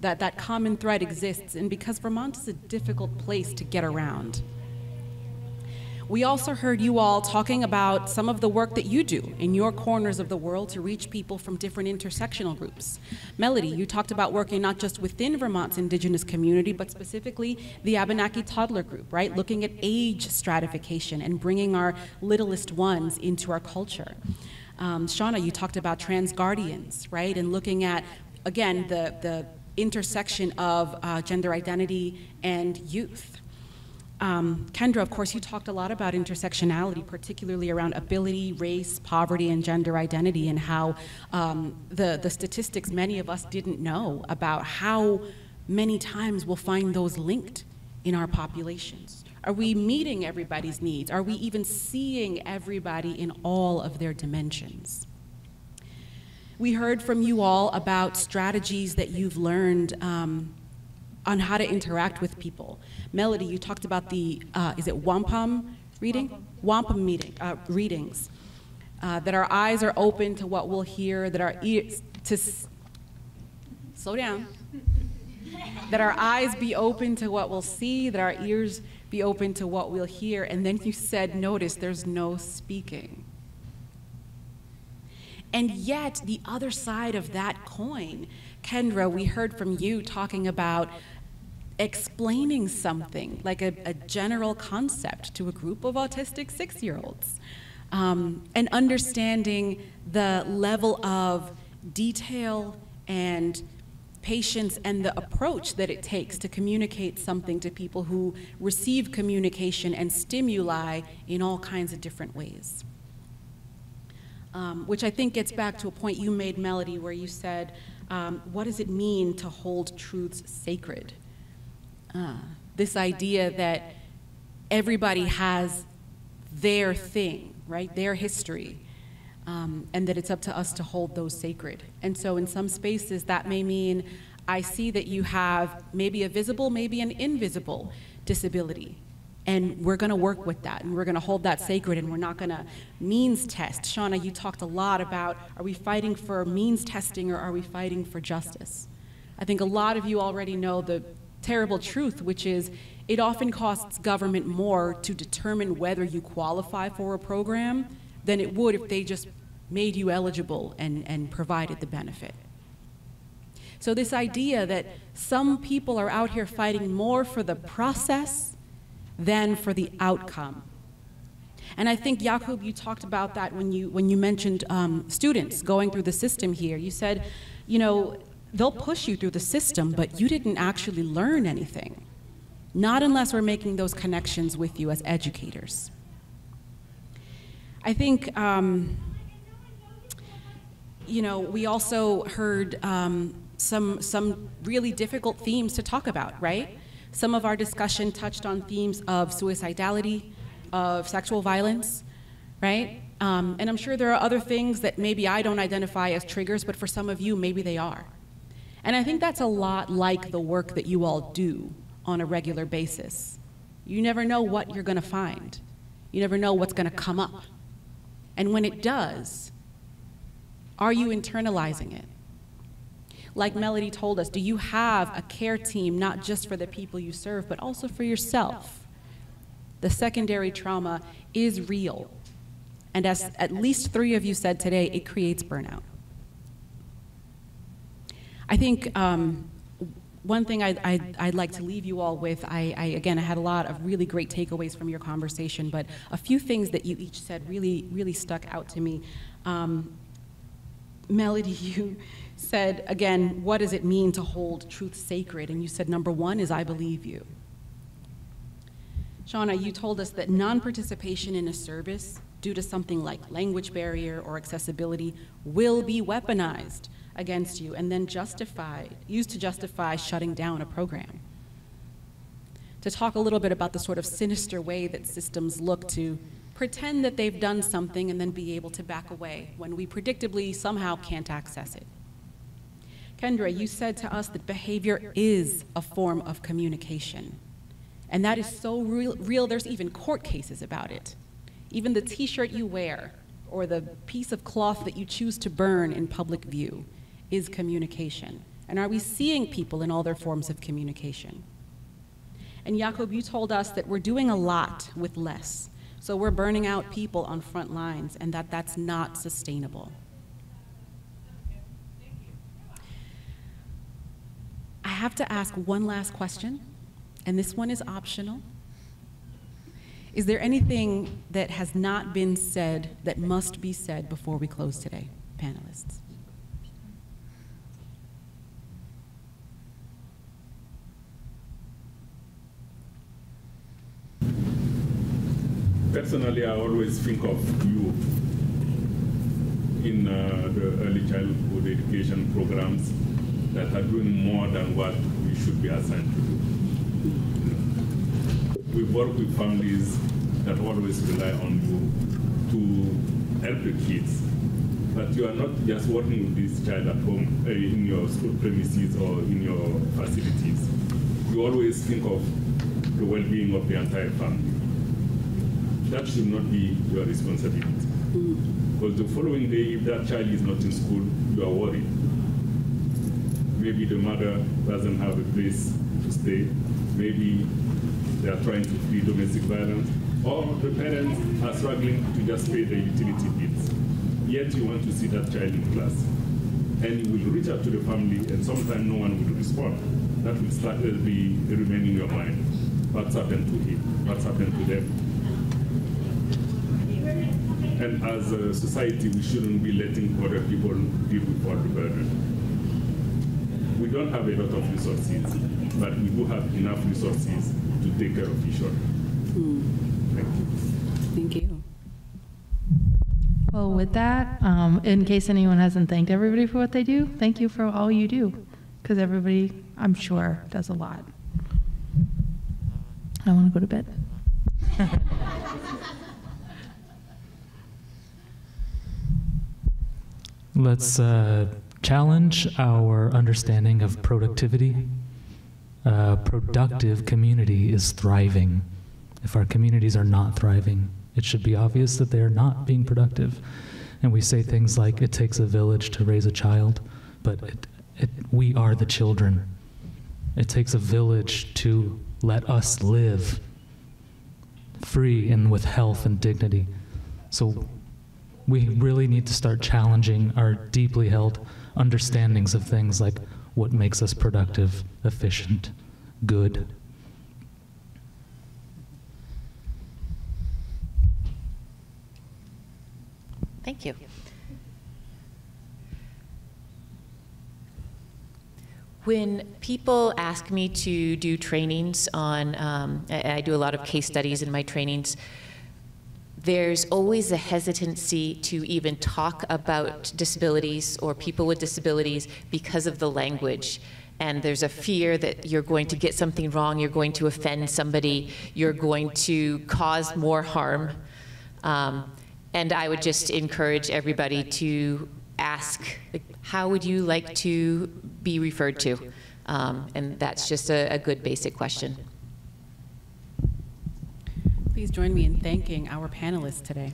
That that common thread exists, and because Vermont is a difficult place to get around. We also heard you all talking about some of the work that you do in your corners of the world to reach people from different intersectional groups. Melody, you talked about working not just within Vermont's indigenous community, but specifically the Abenaki toddler group, right? Looking at age stratification and bringing our littlest ones into our culture. Um, Shauna, you talked about trans guardians, right? And looking at, again, the, the intersection of uh, gender identity and youth. Um, Kendra, of course, you talked a lot about intersectionality, particularly around ability, race, poverty, and gender identity, and how um, the, the statistics many of us didn't know about how many times we'll find those linked in our populations. Are we meeting everybody's needs? Are we even seeing everybody in all of their dimensions? We heard from you all about strategies that you've learned um, on how to interact with people. Melody, you talked about the, uh, is it wampum reading? Wampum meeting, uh, readings. Uh, that our eyes are open to what we'll hear, that our ears, to, s- slow down. that our eyes be open to what we'll see, that our ears be open to what we'll hear. And then you said, notice there's no speaking. And yet, the other side of that coin, Kendra, we heard from you talking about explaining something, like a, a general concept to a group of autistic six year olds, um, and understanding the level of detail and patience and the approach that it takes to communicate something to people who receive communication and stimuli in all kinds of different ways um, which I think gets back to a point you made, Melody, where you said, um, what does it mean to hold truths sacred? Uh, this idea that everybody has their thing, right? Their history. Um, and that it's up to us to hold those sacred. And so, in some spaces, that may mean I see that you have maybe a visible, maybe an invisible disability. And we're going to work with that, and we're going to hold that sacred, and we're not going to means test. Shauna, you talked a lot about are we fighting for means testing or are we fighting for justice? I think a lot of you already know the terrible truth, which is it often costs government more to determine whether you qualify for a program than it would if they just made you eligible and, and provided the benefit. So, this idea that some people are out here fighting more for the process than for the outcome. And I think, Yacouba, you talked about that when you, when you mentioned um, students going through the system here. You said, you know, they'll push you through the system, but you didn't actually learn anything. Not unless we're making those connections with you as educators. I think, um, you know, we also heard um, some, some really difficult themes to talk about, right? Some of our discussion touched on themes of suicidality, of sexual violence, right? Um, and I'm sure there are other things that maybe I don't identify as triggers, but for some of you, maybe they are. And I think that's a lot like the work that you all do on a regular basis. You never know what you're going to find, you never know what's going to come up. And when it does, are you internalizing it? Like Melody told us, do you have a care team not just for the people you serve, but also for yourself? The secondary trauma is real. And as at least three of you said today, it creates burnout. I think um, one thing I'd, I'd, I'd, like to leave you all with, I, I, again, I had a lot of really great takeaways from your conversation, but a few things that you each said really, really stuck out to me. Um, Melody, you said, again, what does it mean to hold truth sacred? And you said, number one is I believe you. Shauna, you told us that non participation in a service due to something like language barrier or accessibility will be weaponized against you and then justified, used to justify shutting down a program. To talk a little bit about the sort of sinister way that systems look to pretend that they've done something and then be able to back away when we predictably somehow can't access it. Kendra, you said to us that behavior is a form of communication. And that is so real, real, there's even court cases about it. Even the t shirt you wear or the piece of cloth that you choose to burn in public view is communication. And are we seeing people in all their forms of communication? And Yacouba, you told us that we're doing a lot with less. So we're burning out people on front lines and that that's not sustainable. I have to ask one last question, and this one is optional. Is there anything that has not been said that must be said before we close today, panelists? Personally, I always think of you in uh, the early childhood education programs that are doing more than what we should be assigned to do. We work with families that always rely on you to help the kids but you are not just working with this child at home, uh, in your school premises or in your facilities. You always think of the well-being of the entire family. That should not be your responsibility. Because the following day, if that child is not in school, you are worried. Maybe the mother doesn't have a place to stay. Maybe they are trying to flee domestic violence. Or the parents are struggling to just pay the utility bills. Yet you want to see that child in class. And you will reach out to the family, and sometimes no one will respond. That will start uh, be remain in your mind. What's happened to him? What's happened to them? And as a society, we shouldn't be letting other people deal with the burden. We don't have a lot of resources, but we do have enough resources to take care of each other. Thank you. Thank you. Well, with that, um, in case anyone hasn't thanked everybody for what they do, thank you for all you do, because everybody, I'm sure, does a lot. I want to go to bed. Let's uh, challenge our understanding of productivity. A productive community is thriving. If our communities are not thriving, it should be obvious that they are not being productive. And we say things like, it takes a village to raise a child, but it, it, we are the children. It takes a village to let us live free and with health and dignity. So we really need to start challenging our deeply held understandings of things like what makes us productive, efficient, good. Thank you. When people ask me to do trainings on, um, I, I do a lot of case studies in my trainings, there's always a hesitancy to even talk about disabilities or people with disabilities because of the language. And there's a fear that you're going to get something wrong, you're going to offend somebody, you're going to cause more harm. Um, and I would just encourage everybody to ask, how would you like to be referred to? Um, and that's just a, a good basic question. Please join me in thanking our panelists today.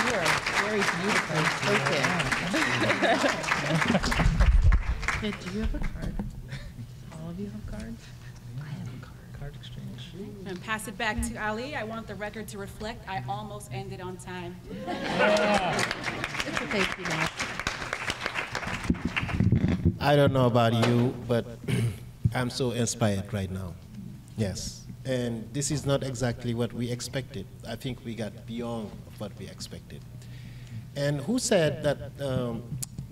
You are very beautifully spoken. Hey, do you have a card? All of you have cards? I have a card Card exchange. And pass it back to Ali. I want the record to reflect I almost ended on time. It's okay, if you don't. I don't know about you, but I'm so inspired right now. Yes. And this is not exactly what we expected. I think we got beyond what we expected. And who said that um,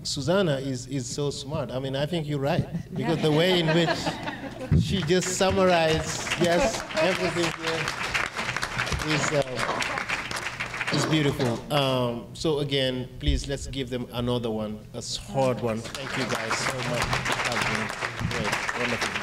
Xusana is, is so smart? I mean, I think you're right. Because the way in which she just summarized, yes, everything here is, uh, is beautiful. Um, so again, please let's give them another one, a hard one. Thank you guys so much. That's been great, wonderful.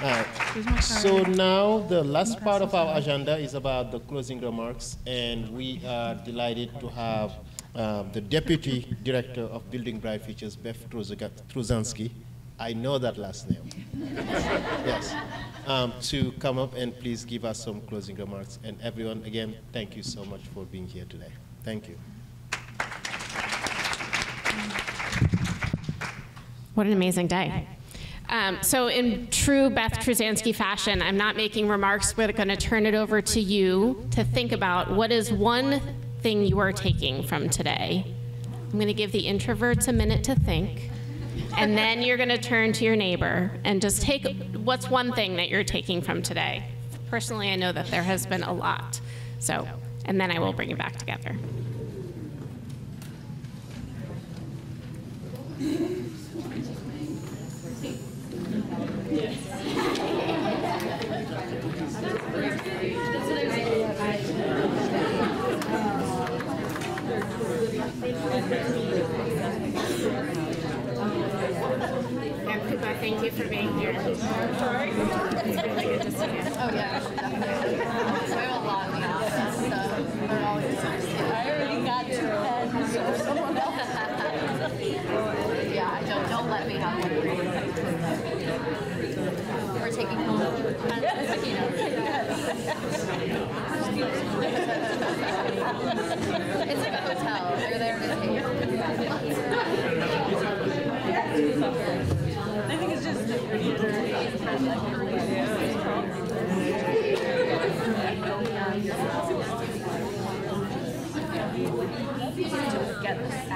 All right. Here's my card. So now the last part of our agenda is about the closing remarks, and we are delighted to have um, the Deputy Director of Building Bright Futures, Beth Truzansky. I know that last name. yes. Um, to come up and please give us some closing remarks. And everyone, again, thank you so much for being here today. Thank you. What an amazing day. Um, so, in true Beth Truzansky fashion, I'm not making remarks. We're going to turn it over to you to think about what is one thing you are taking from today. I'm going to give the introverts a minute to think, and then you're going to turn to your neighbor and just take what's one thing that you're taking from today. Personally, I know that there has been a lot. So, and then I will bring it back together. Happy birthday Thank you for being here. Sorry. It's really good to see you. Oh, yeah, definitely. We have a lot in the office, so they're always nice. I already got two pens, so someone else. Yeah, I don't, don't let me have one. We're taking home. It's like a hotel. They're there to take. I think it's just. Get this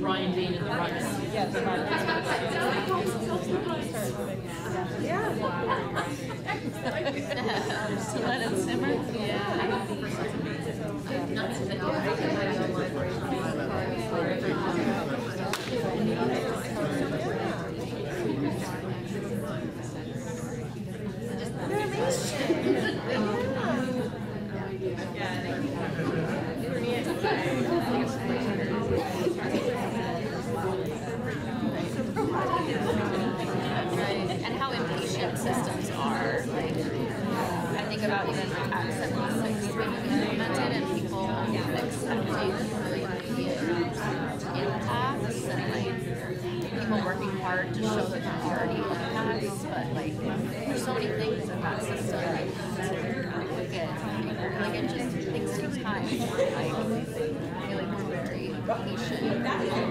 Brian Dean and the Ryan. Let it simmer? Right, and how impatient systems are, like, I think about even like Act seventy-six being implemented and people expecting really immediate impacts and like people working hard to show that there are already impacts, but like, there's so many things in that system that look at, it just things take time. I feel like we're very patient people.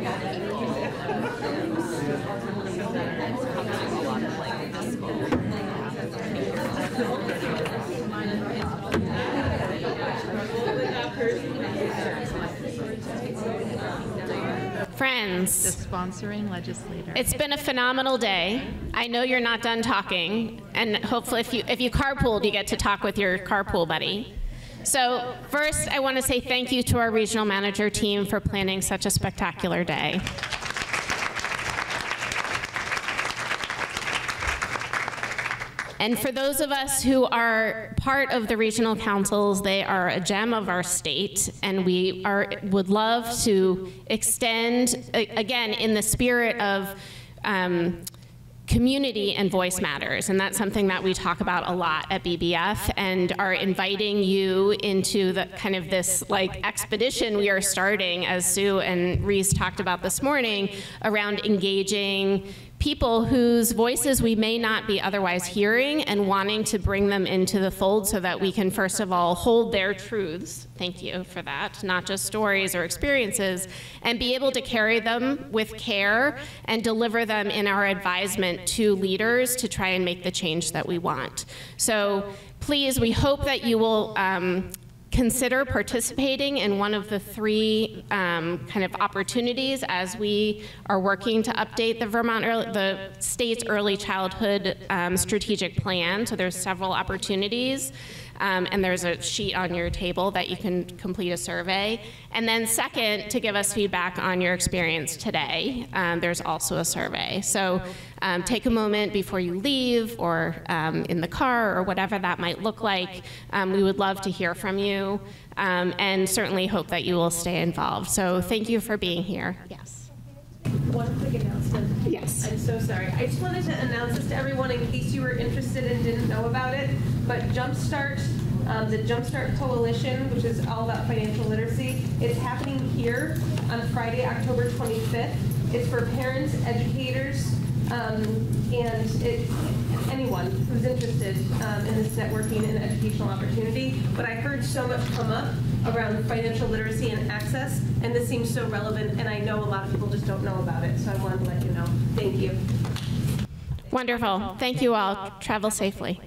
Sometimes comes with a lot of like Friends. The sponsoring legislator. It's been a phenomenal day. I know you're not done talking, and hopefully, if you if you carpooled, you get to talk with your carpool buddy. So, first, I want to say thank you to our regional manager team for planning such a spectacular day. And for those of us who are part of the regional councils, they are a gem of our state, and we are would love to extend, again, in the spirit of um, community and voice matters, and that's something that we talk about a lot at BBF, and are inviting you into the kind of this like expedition we are starting, as Sue and Reese talked about this morning, around engaging people whose voices we may not be otherwise hearing and wanting to bring them into the fold so that we can first of all hold their truths thank you for that not just stories or experiences and be able to carry them with care and deliver them in our advisement to leaders to try and make the change that we want. So please we hope that you will um, consider participating in one of the three um, kind of opportunities as we are working to update the Vermont, early, the state's early childhood um, strategic plan. So there's several opportunities. Um, and there's a sheet on your table that you can complete a survey. And then second, to give us feedback on your experience today, um, there's also a survey. So um, take a moment before you leave or um, in the car or whatever that might look like. Um, we would love to hear from you um, and certainly hope that you will stay involved. So thank you for being here. Yes. One quick announcement. Yes. I'm so sorry. I just wanted to announce this to everyone in case you were interested and didn't know about it. But Jumpstart, um, the Jumpstart Coalition, which is all about financial literacy, it's happening here on Friday, October 25th. It's for parents, educators, um, and it, anyone who's interested um, in this networking and educational opportunity. But I heard so much come up around financial literacy and access, and this seems so relevant, and I know a lot of people just don't know about it, so I wanted to let you know. Thank you. Wonderful. Thank you all. Travel safely.